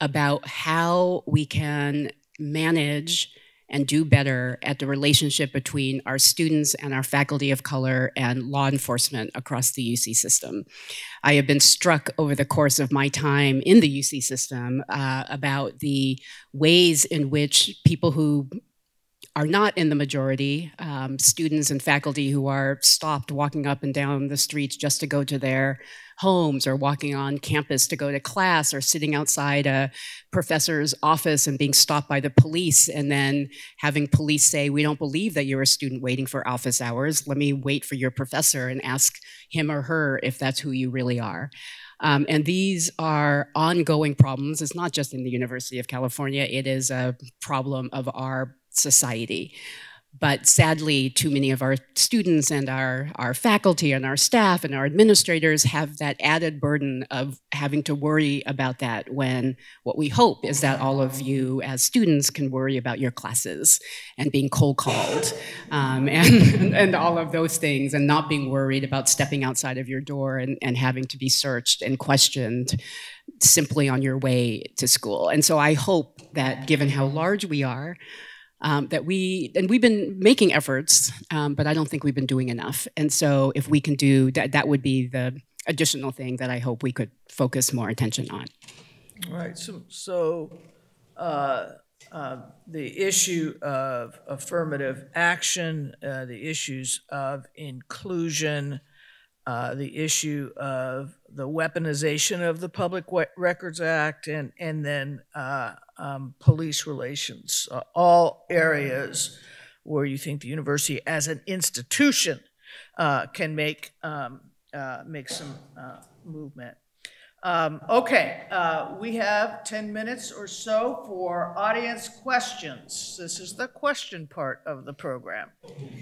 S2: about how we can manage and do better at the relationship between our students and our faculty of color and law enforcement across the UC system. I have been struck over the course of my time in the UC system uh, about the ways in which people who are not in the majority, um, students and faculty who are stopped walking up and down the streets just to go to their homes or walking on campus to go to class or sitting outside a professor's office and being stopped by the police and then having police say, we don't believe that you're a student waiting for office hours. Let me wait for your professor and ask him or her if that's who you really are. Um, and these are ongoing problems. It's not just in the University of California, it is a problem of our society. but sadly, too many of our students and our, our faculty and our staff and our administrators have that added burden of having to worry about that when what we hope is that all of you as students can worry about your classes and being cold called um, and, and all of those things and not being worried about stepping outside of your door and, and having to be searched and questioned simply on your way to school. And so I hope that given how large we are, um, that we and we've been making efforts, um, but I don't think we've been doing enough. And so, if we can do that, that would be the additional thing that I hope we could focus more attention on.
S4: All right. So, so uh, uh, the issue of affirmative action, uh, the issues of inclusion, uh, the issue of the weaponization of the Public Records Act, and and then uh, um, police relations, uh, all areas where you think the university as an institution uh, can make, um, uh, make some uh, movement. Um, okay, uh, we have 10 minutes or so for audience questions. This is the question part of the program.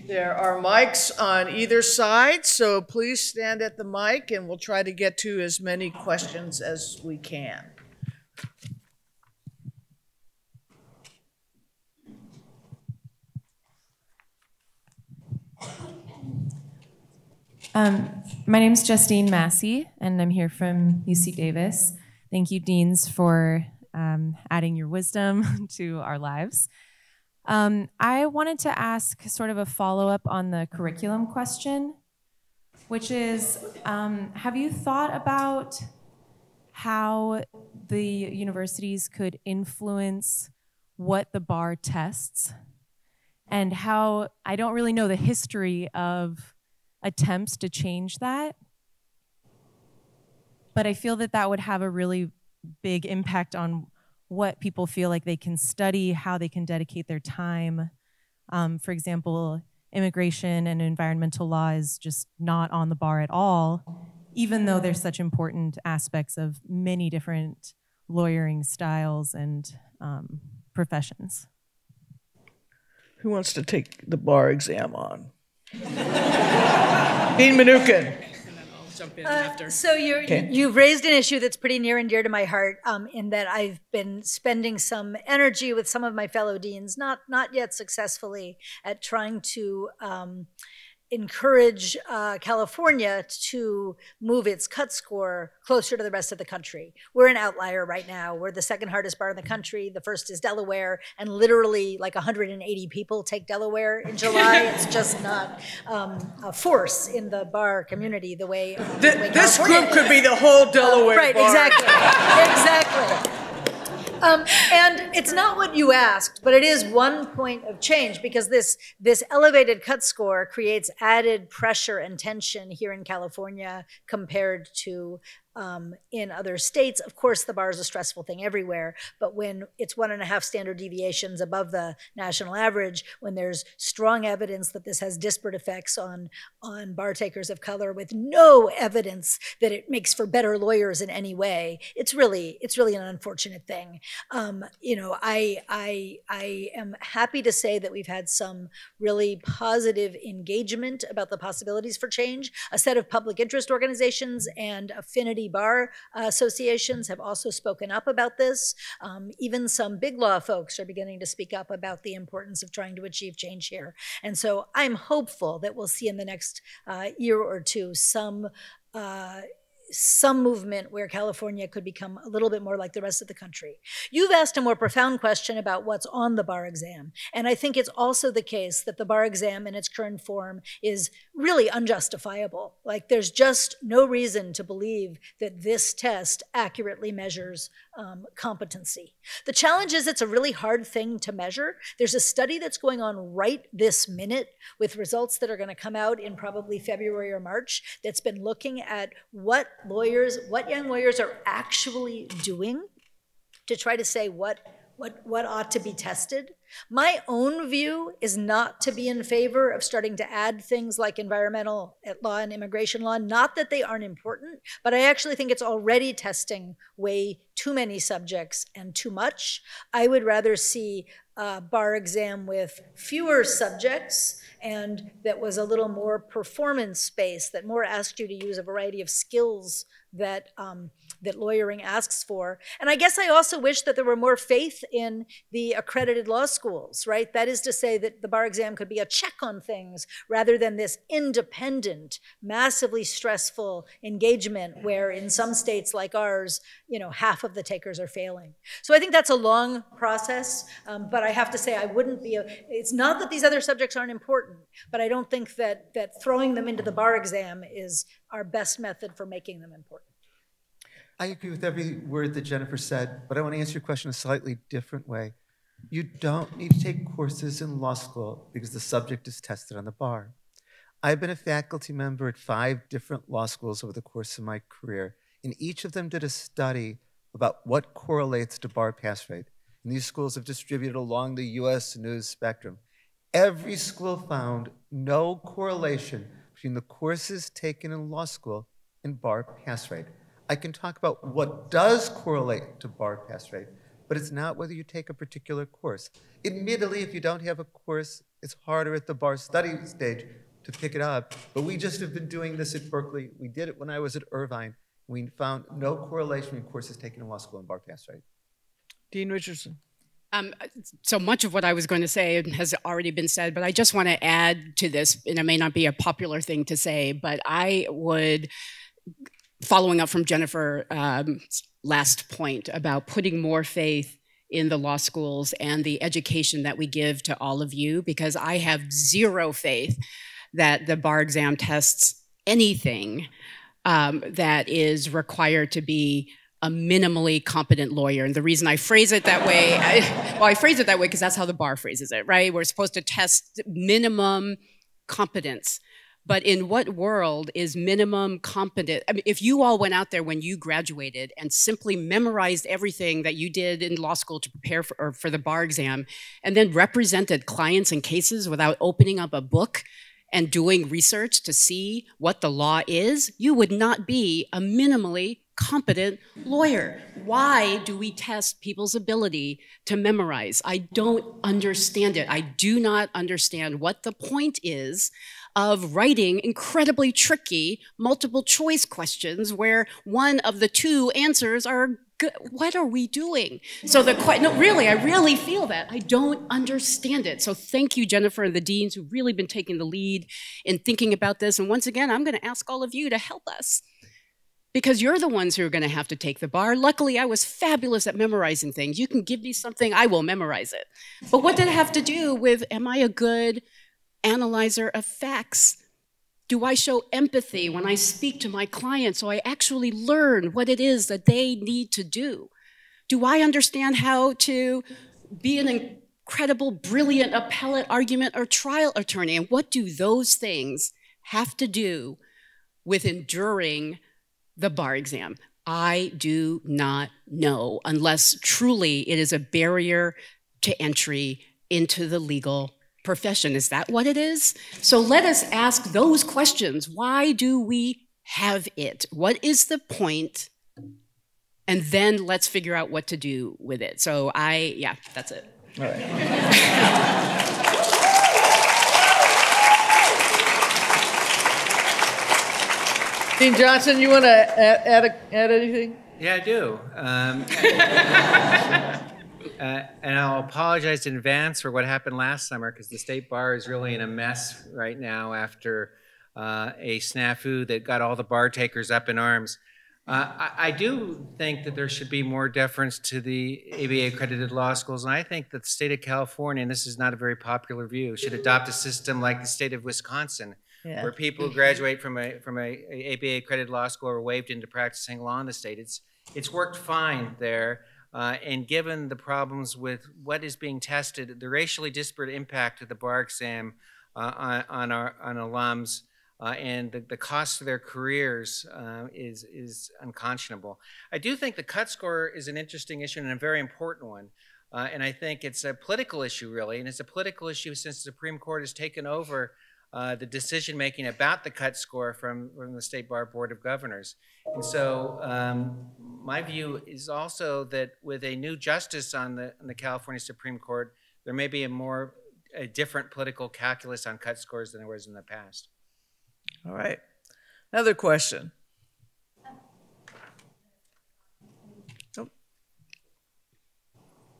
S4: There are mics on either side, so please stand at the mic and we'll try to get to as many questions as we can.
S8: Um, my name is Justine Massey, and I'm here from UC Davis. Thank you, Deans, for um, adding your wisdom to our lives. Um, I wanted to ask sort of a follow up on the curriculum question, which is um, Have you thought about how the universities could influence what the bar tests and how I don't really know the history of attempts to change that. But I feel that that would have a really big impact on what people feel like they can study, how they can dedicate their time. Um, for example, immigration and environmental law is just not on the bar at all, even though there's such important aspects of many different lawyering styles and um, professions.
S4: Who wants to take the bar exam on? Dean Mnookin.
S6: Uh, so you okay. you've raised an issue that's pretty near and dear to my heart, um, in that I've been spending some energy with some of my fellow deans, not not yet successfully, at trying to um, encourage uh, California to move its cut score closer to the rest of the country. We're an outlier right now. We're the second hardest bar in the country. The first is Delaware, and literally like 180 people take Delaware in July. it's just not um, a force in the bar community the way. Uh,
S4: the way this group could be the whole Delaware.
S6: Uh, right,
S4: bar.
S6: exactly, exactly. Um, and it's not what you asked, but it is one point of change because this this elevated cut score creates added pressure and tension here in California compared to um, in other states. Of course, the bar is a stressful thing everywhere, but when it's one and a half standard deviations above the national average, when there's strong evidence that this has disparate effects on, on bar takers of color with no evidence that it makes for better lawyers in any way, it's really, it's really an unfortunate thing. Um, you know, I, I, I am happy to say that we've had some really positive engagement about the possibilities for change. A set of public interest organizations and affinity bar uh, associations have also spoken up about this. Um, even some big law folks are beginning to speak up about the importance of trying to achieve change here. And so I'm hopeful that we'll see in the next uh, year or two some uh, some movement where California could become a little bit more like the rest of the country. You've asked a more profound question about what's on the bar exam. And I think it's also the case that the bar exam in its current form is really unjustifiable. Like there's just no reason to believe that this test accurately measures um, competency. The challenge is it's a really hard thing to measure. There's a study that's going on right this minute with results that are going to come out in probably February or March that's been looking at what lawyers, what young lawyers are actually doing to try to say what what, what ought to be tested. My own view is not to be in favor of starting to add things like environmental eh, law and immigration law. Not that they aren't important, but I actually think it's already testing way too many subjects and too much. I would rather see a bar exam with fewer subjects and that was a little more performance based, that more asked you to use a variety of skills that um, that lawyering asks for. And I guess I also wish that there were more faith in the accredited law schools, right? That is to say that the bar exam could be a check on things rather than this independent, massively stressful engagement where in some states like ours, you know, half of the takers are failing. So I think that's a long process, um, but I have to say I wouldn't be, a, it's not that these other subjects aren't important, but I don't think that, that throwing them into the bar exam is our best method for making them important.
S5: I agree with every word that Jennifer said, but I want to answer your question a slightly different way. You don't need to take courses in law school because the subject is tested on the bar. I've been a faculty member at five different law schools over the course of my career, and each of them did a study about what correlates to bar pass rate. And these schools have distributed along the US news spectrum. Every school found no correlation between the courses taken in law school and bar pass rate. I can talk about what does correlate to bar pass rate, but it's not whether you take a particular course. Admittedly, if you don't have a course, it's harder at the bar study stage to pick it up. But we just have been doing this at Berkeley. We did it when I was at Irvine. We found no correlation between courses taken in law school and bar pass rate.
S4: Dean Richardson.
S2: Um, so much of what I was going to say has already been said, but I just want to add to this, and it may not be a popular thing to say, but I would following up from Jennifer's um, last point about putting more faith in the law schools and the education that we give to all of you, because I have zero faith that the bar exam tests anything um, that is required to be a minimally competent lawyer. And the reason I phrase it that way, I, well, I phrase it that way because that's how the bar phrases it, right? We're supposed to test minimum competence. But in what world is minimum competent? I mean, if you all went out there when you graduated and simply memorized everything that you did in law school to prepare for, for the bar exam, and then represented clients and cases without opening up a book and doing research to see what the law is, you would not be a minimally competent lawyer. Why do we test people's ability to memorize? I don't understand it. I do not understand what the point is of writing incredibly tricky multiple choice questions where one of the two answers are good. What are we doing? So the question, no, really, I really feel that I don't understand it. So thank you, Jennifer and the deans who've really been taking the lead in thinking about this. And once again, I'm going to ask all of you to help us because you're the ones who are going to have to take the bar. Luckily, I was fabulous at memorizing things. You can give me something, I will memorize it. But what did it have to do with am I a good analyzer of facts? Do I show empathy when I speak to my clients so I actually learn what it is that they need to do? Do I understand how to be an incredible, brilliant appellate argument or trial attorney? And what do those things have to do with enduring the bar exam? I do not know unless truly it is a barrier to entry into the legal profession. Is that what it is? So let us ask those questions. Why do we have it? What is the point? And then let's figure out what to do with it. So I, yeah, that's it. All right.
S4: Dean Johnson, you want to add, add, add anything?
S7: Yeah, I do. Um, Uh, and I'll apologize in advance for what happened last summer because the state bar is really in a mess right now after uh, a snafu that got all the bar takers up in arms. Uh, I, I, do think that there should be more deference to the ABA accredited law schools, and I think that the state of California, and this is not a very popular view, should adopt a system like the state of Wisconsin, yeah. where people who graduate from a from a, a ABA accredited law school are waived into practicing law in the state. It's it's worked fine there. Uh, and given the problems with what is being tested, the racially disparate impact of the bar exam uh, on, on, our on alums uh, and the, the cost of their careers uh, is, is unconscionable. I do think the cut score is an interesting issue and a very important one. Uh, and I think it's a political issue, really, and it's a political issue since the Supreme Court has taken over uh, the decision making about the cut score from, from the State Bar Board of Governors. And so, um, my view is also that with a new justice on the, on the California Supreme Court, there may be a more, a different political calculus on cut scores than there was in the past.
S4: All right. Another question.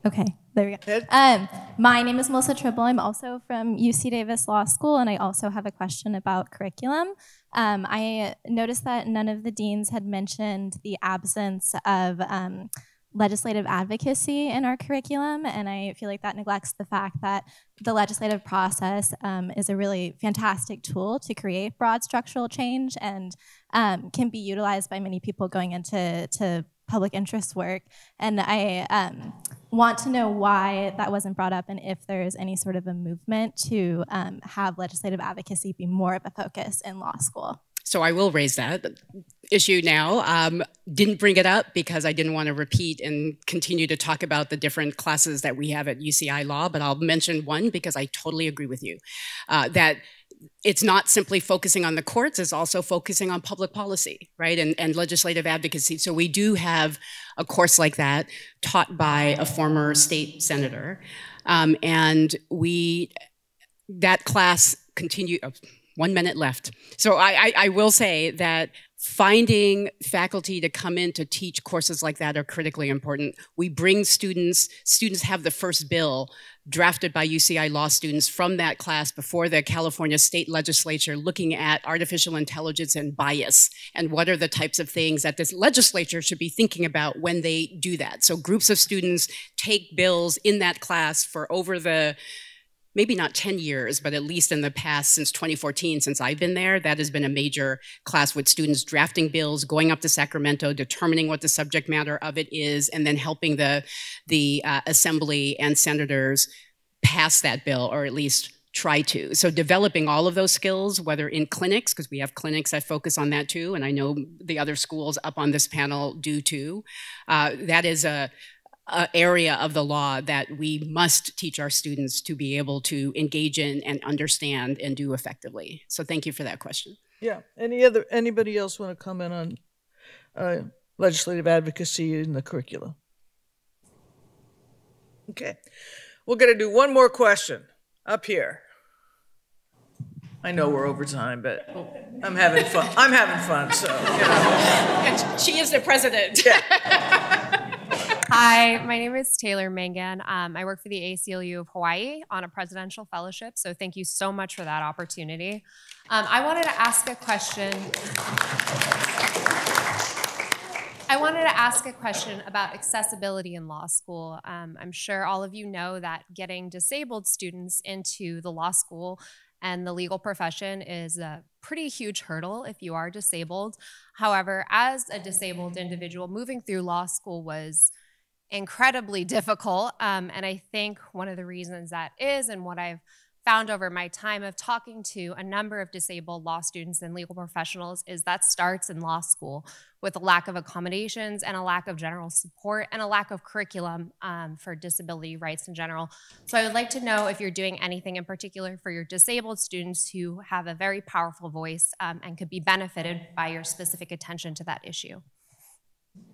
S9: Okay, there we go. Um, my name is Melissa Tribble. I'm also from UC Davis Law School, and I also have a question about curriculum. Um, I noticed that none of the deans had mentioned the absence of um, legislative advocacy in our curriculum, and I feel like that neglects the fact that the legislative process um, is a really fantastic tool to create broad structural change and um, can be utilized by many people going into to public interest work. And I um, want to know why that wasn't brought up and if there's any sort of a movement to um, have legislative advocacy be more of a focus in law school.
S2: So I will raise that issue now. Um, didn't bring it up because I didn't want to repeat and continue to talk about the different classes that we have at UCI Law, but I'll mention one because I totally agree with you. Uh, that it's not simply focusing on the courts, it's also focusing on public policy, right? And, and legislative advocacy. So we do have a course like that taught by a former state senator. Um, and we, that class continue, oh, one minute left. So I, I, I will say that finding faculty to come in to teach courses like that are critically important. We bring students, students have the first bill drafted by UCI law students from that class before the California state legislature looking at artificial intelligence and bias and what are the types of things that this legislature should be thinking about when they do that. So groups of students take bills in that class for over the maybe not 10 years, but at least in the past since 2014, since I've been there, that has been a major class with students drafting bills, going up to Sacramento, determining what the subject matter of it is, and then helping the, the uh, assembly and senators pass that bill, or at least try to. So developing all of those skills, whether in clinics, because we have clinics that focus on that too, and I know the other schools up on this panel do too. Uh, that is a, uh, area of the law that we must teach our students to be able to engage in and understand and do effectively. So thank you for that question.
S4: Yeah. Any other anybody else want to comment on uh, legislative advocacy in the curriculum? Okay. We're going to do one more question up here. I know we're over time, but I'm having fun. I'm having fun, so you know.
S2: She is the president.
S4: Yeah.
S10: Hi, my name is Taylor Mangan. Um, I work for the ACLU of Hawaii on a presidential fellowship, so thank you so much for that opportunity. Um, I wanted to ask a question. I wanted to ask a question about accessibility in law school. Um, I'm sure all of you know that getting disabled students into the law school and the legal profession is a pretty huge hurdle if you are disabled. However, as a disabled individual, moving through law school was incredibly difficult. Um, and I think one of the reasons that is, and what I've found over my time of talking to a number of disabled law students and legal professionals, is that starts in law school with a lack of accommodations and a lack of general support and a lack of curriculum um, for disability rights in general. So I would like to know if you're doing anything in particular for your disabled students who have a very powerful voice um, and could be benefited by your specific attention to that issue.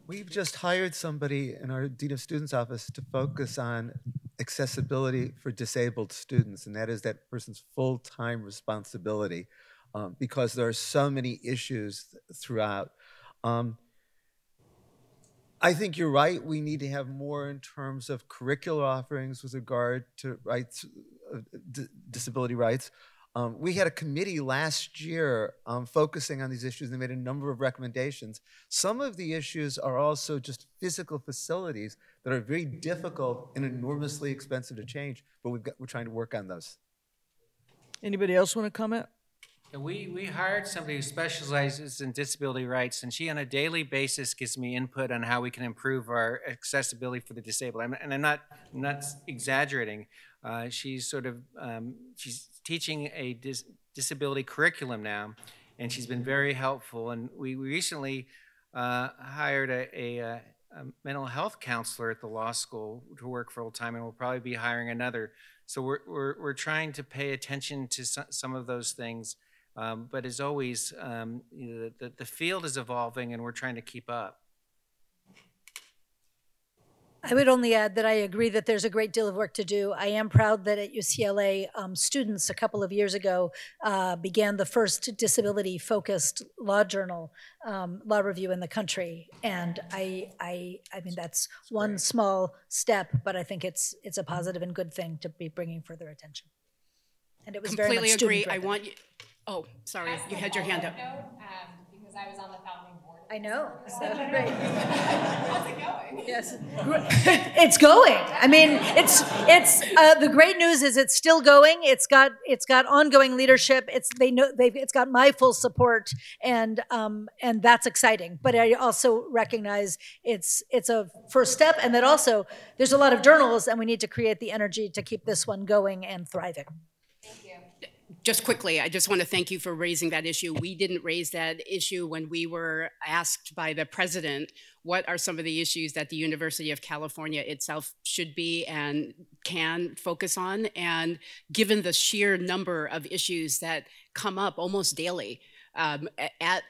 S5: We've just hired somebody in our Dean of Students office to focus on accessibility for disabled students, and that is that person's full-time responsibility um, because there are so many issues throughout. Um, I think you're right. We need to have more in terms of curricular offerings with regard to rights, uh, disability rights. Um, we had a committee last year um, focusing on these issues and they made a number of recommendations. Some of the issues are also just physical facilities that are very difficult and enormously expensive to change, but we've got, we're trying to work on those.
S4: Anybody else want to comment?
S7: Yeah, we, we hired somebody who specializes in disability rights, and she on a daily basis gives me input on how we can improve our accessibility for the disabled. I'm, and I'm not, I'm not exaggerating. Uh, she's sort of um, she's teaching a dis disability curriculum now, and she's been very helpful. And we recently uh, hired a, a, a, mental health counselor at the law school to work full time, and we'll probably be hiring another. So we're, we're, we're trying to pay attention to some of those things. Um, but as always, um, you know, the, the field is evolving, and we're trying to keep up.
S6: I would only add that I agree that there's a great deal of work to do. I am proud that at UCLA, um, students a couple of years ago uh, began the first disability-focused law journal, um, law review in the country, and I, I, I mean that's one small step, but I think it's it's a positive and good thing to be bringing further attention. And it was very
S2: Completely
S6: much
S2: agree. I want you, oh, sorry, you had your hand up.
S10: Because I was on the founding board.
S6: I know. So great.
S10: How's it going?
S6: Yes. It's going. I mean, it's it's uh, the great news is it's still going. It's got it's got ongoing leadership. It's they know they've it's got my full support and um and that's exciting. But I also recognize it's it's a first step and that also there's a lot of journals and we need to create the energy to keep this one going and thriving.
S2: Just quickly, I just want to thank you for raising that issue. We didn't raise that issue when we were asked by the president what are some of the issues that the University of California itself should be and can focus on. And given the sheer number of issues that come up almost daily um, at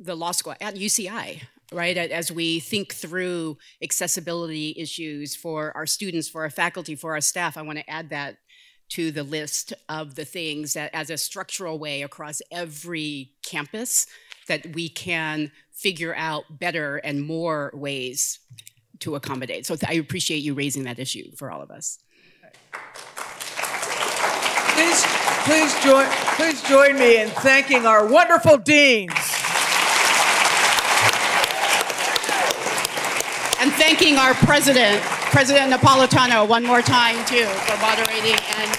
S2: the law school, at UCI, right? As we think through accessibility issues for our students, for our faculty, for our staff, I want to add that to the list of the things that as a structural way across every campus that we can figure out better and more ways to accommodate. So I appreciate you raising that issue for all of us.
S4: Please, please join, please join me in thanking our wonderful deans.
S2: And thanking our president, President Napolitano, one more time too, for moderating and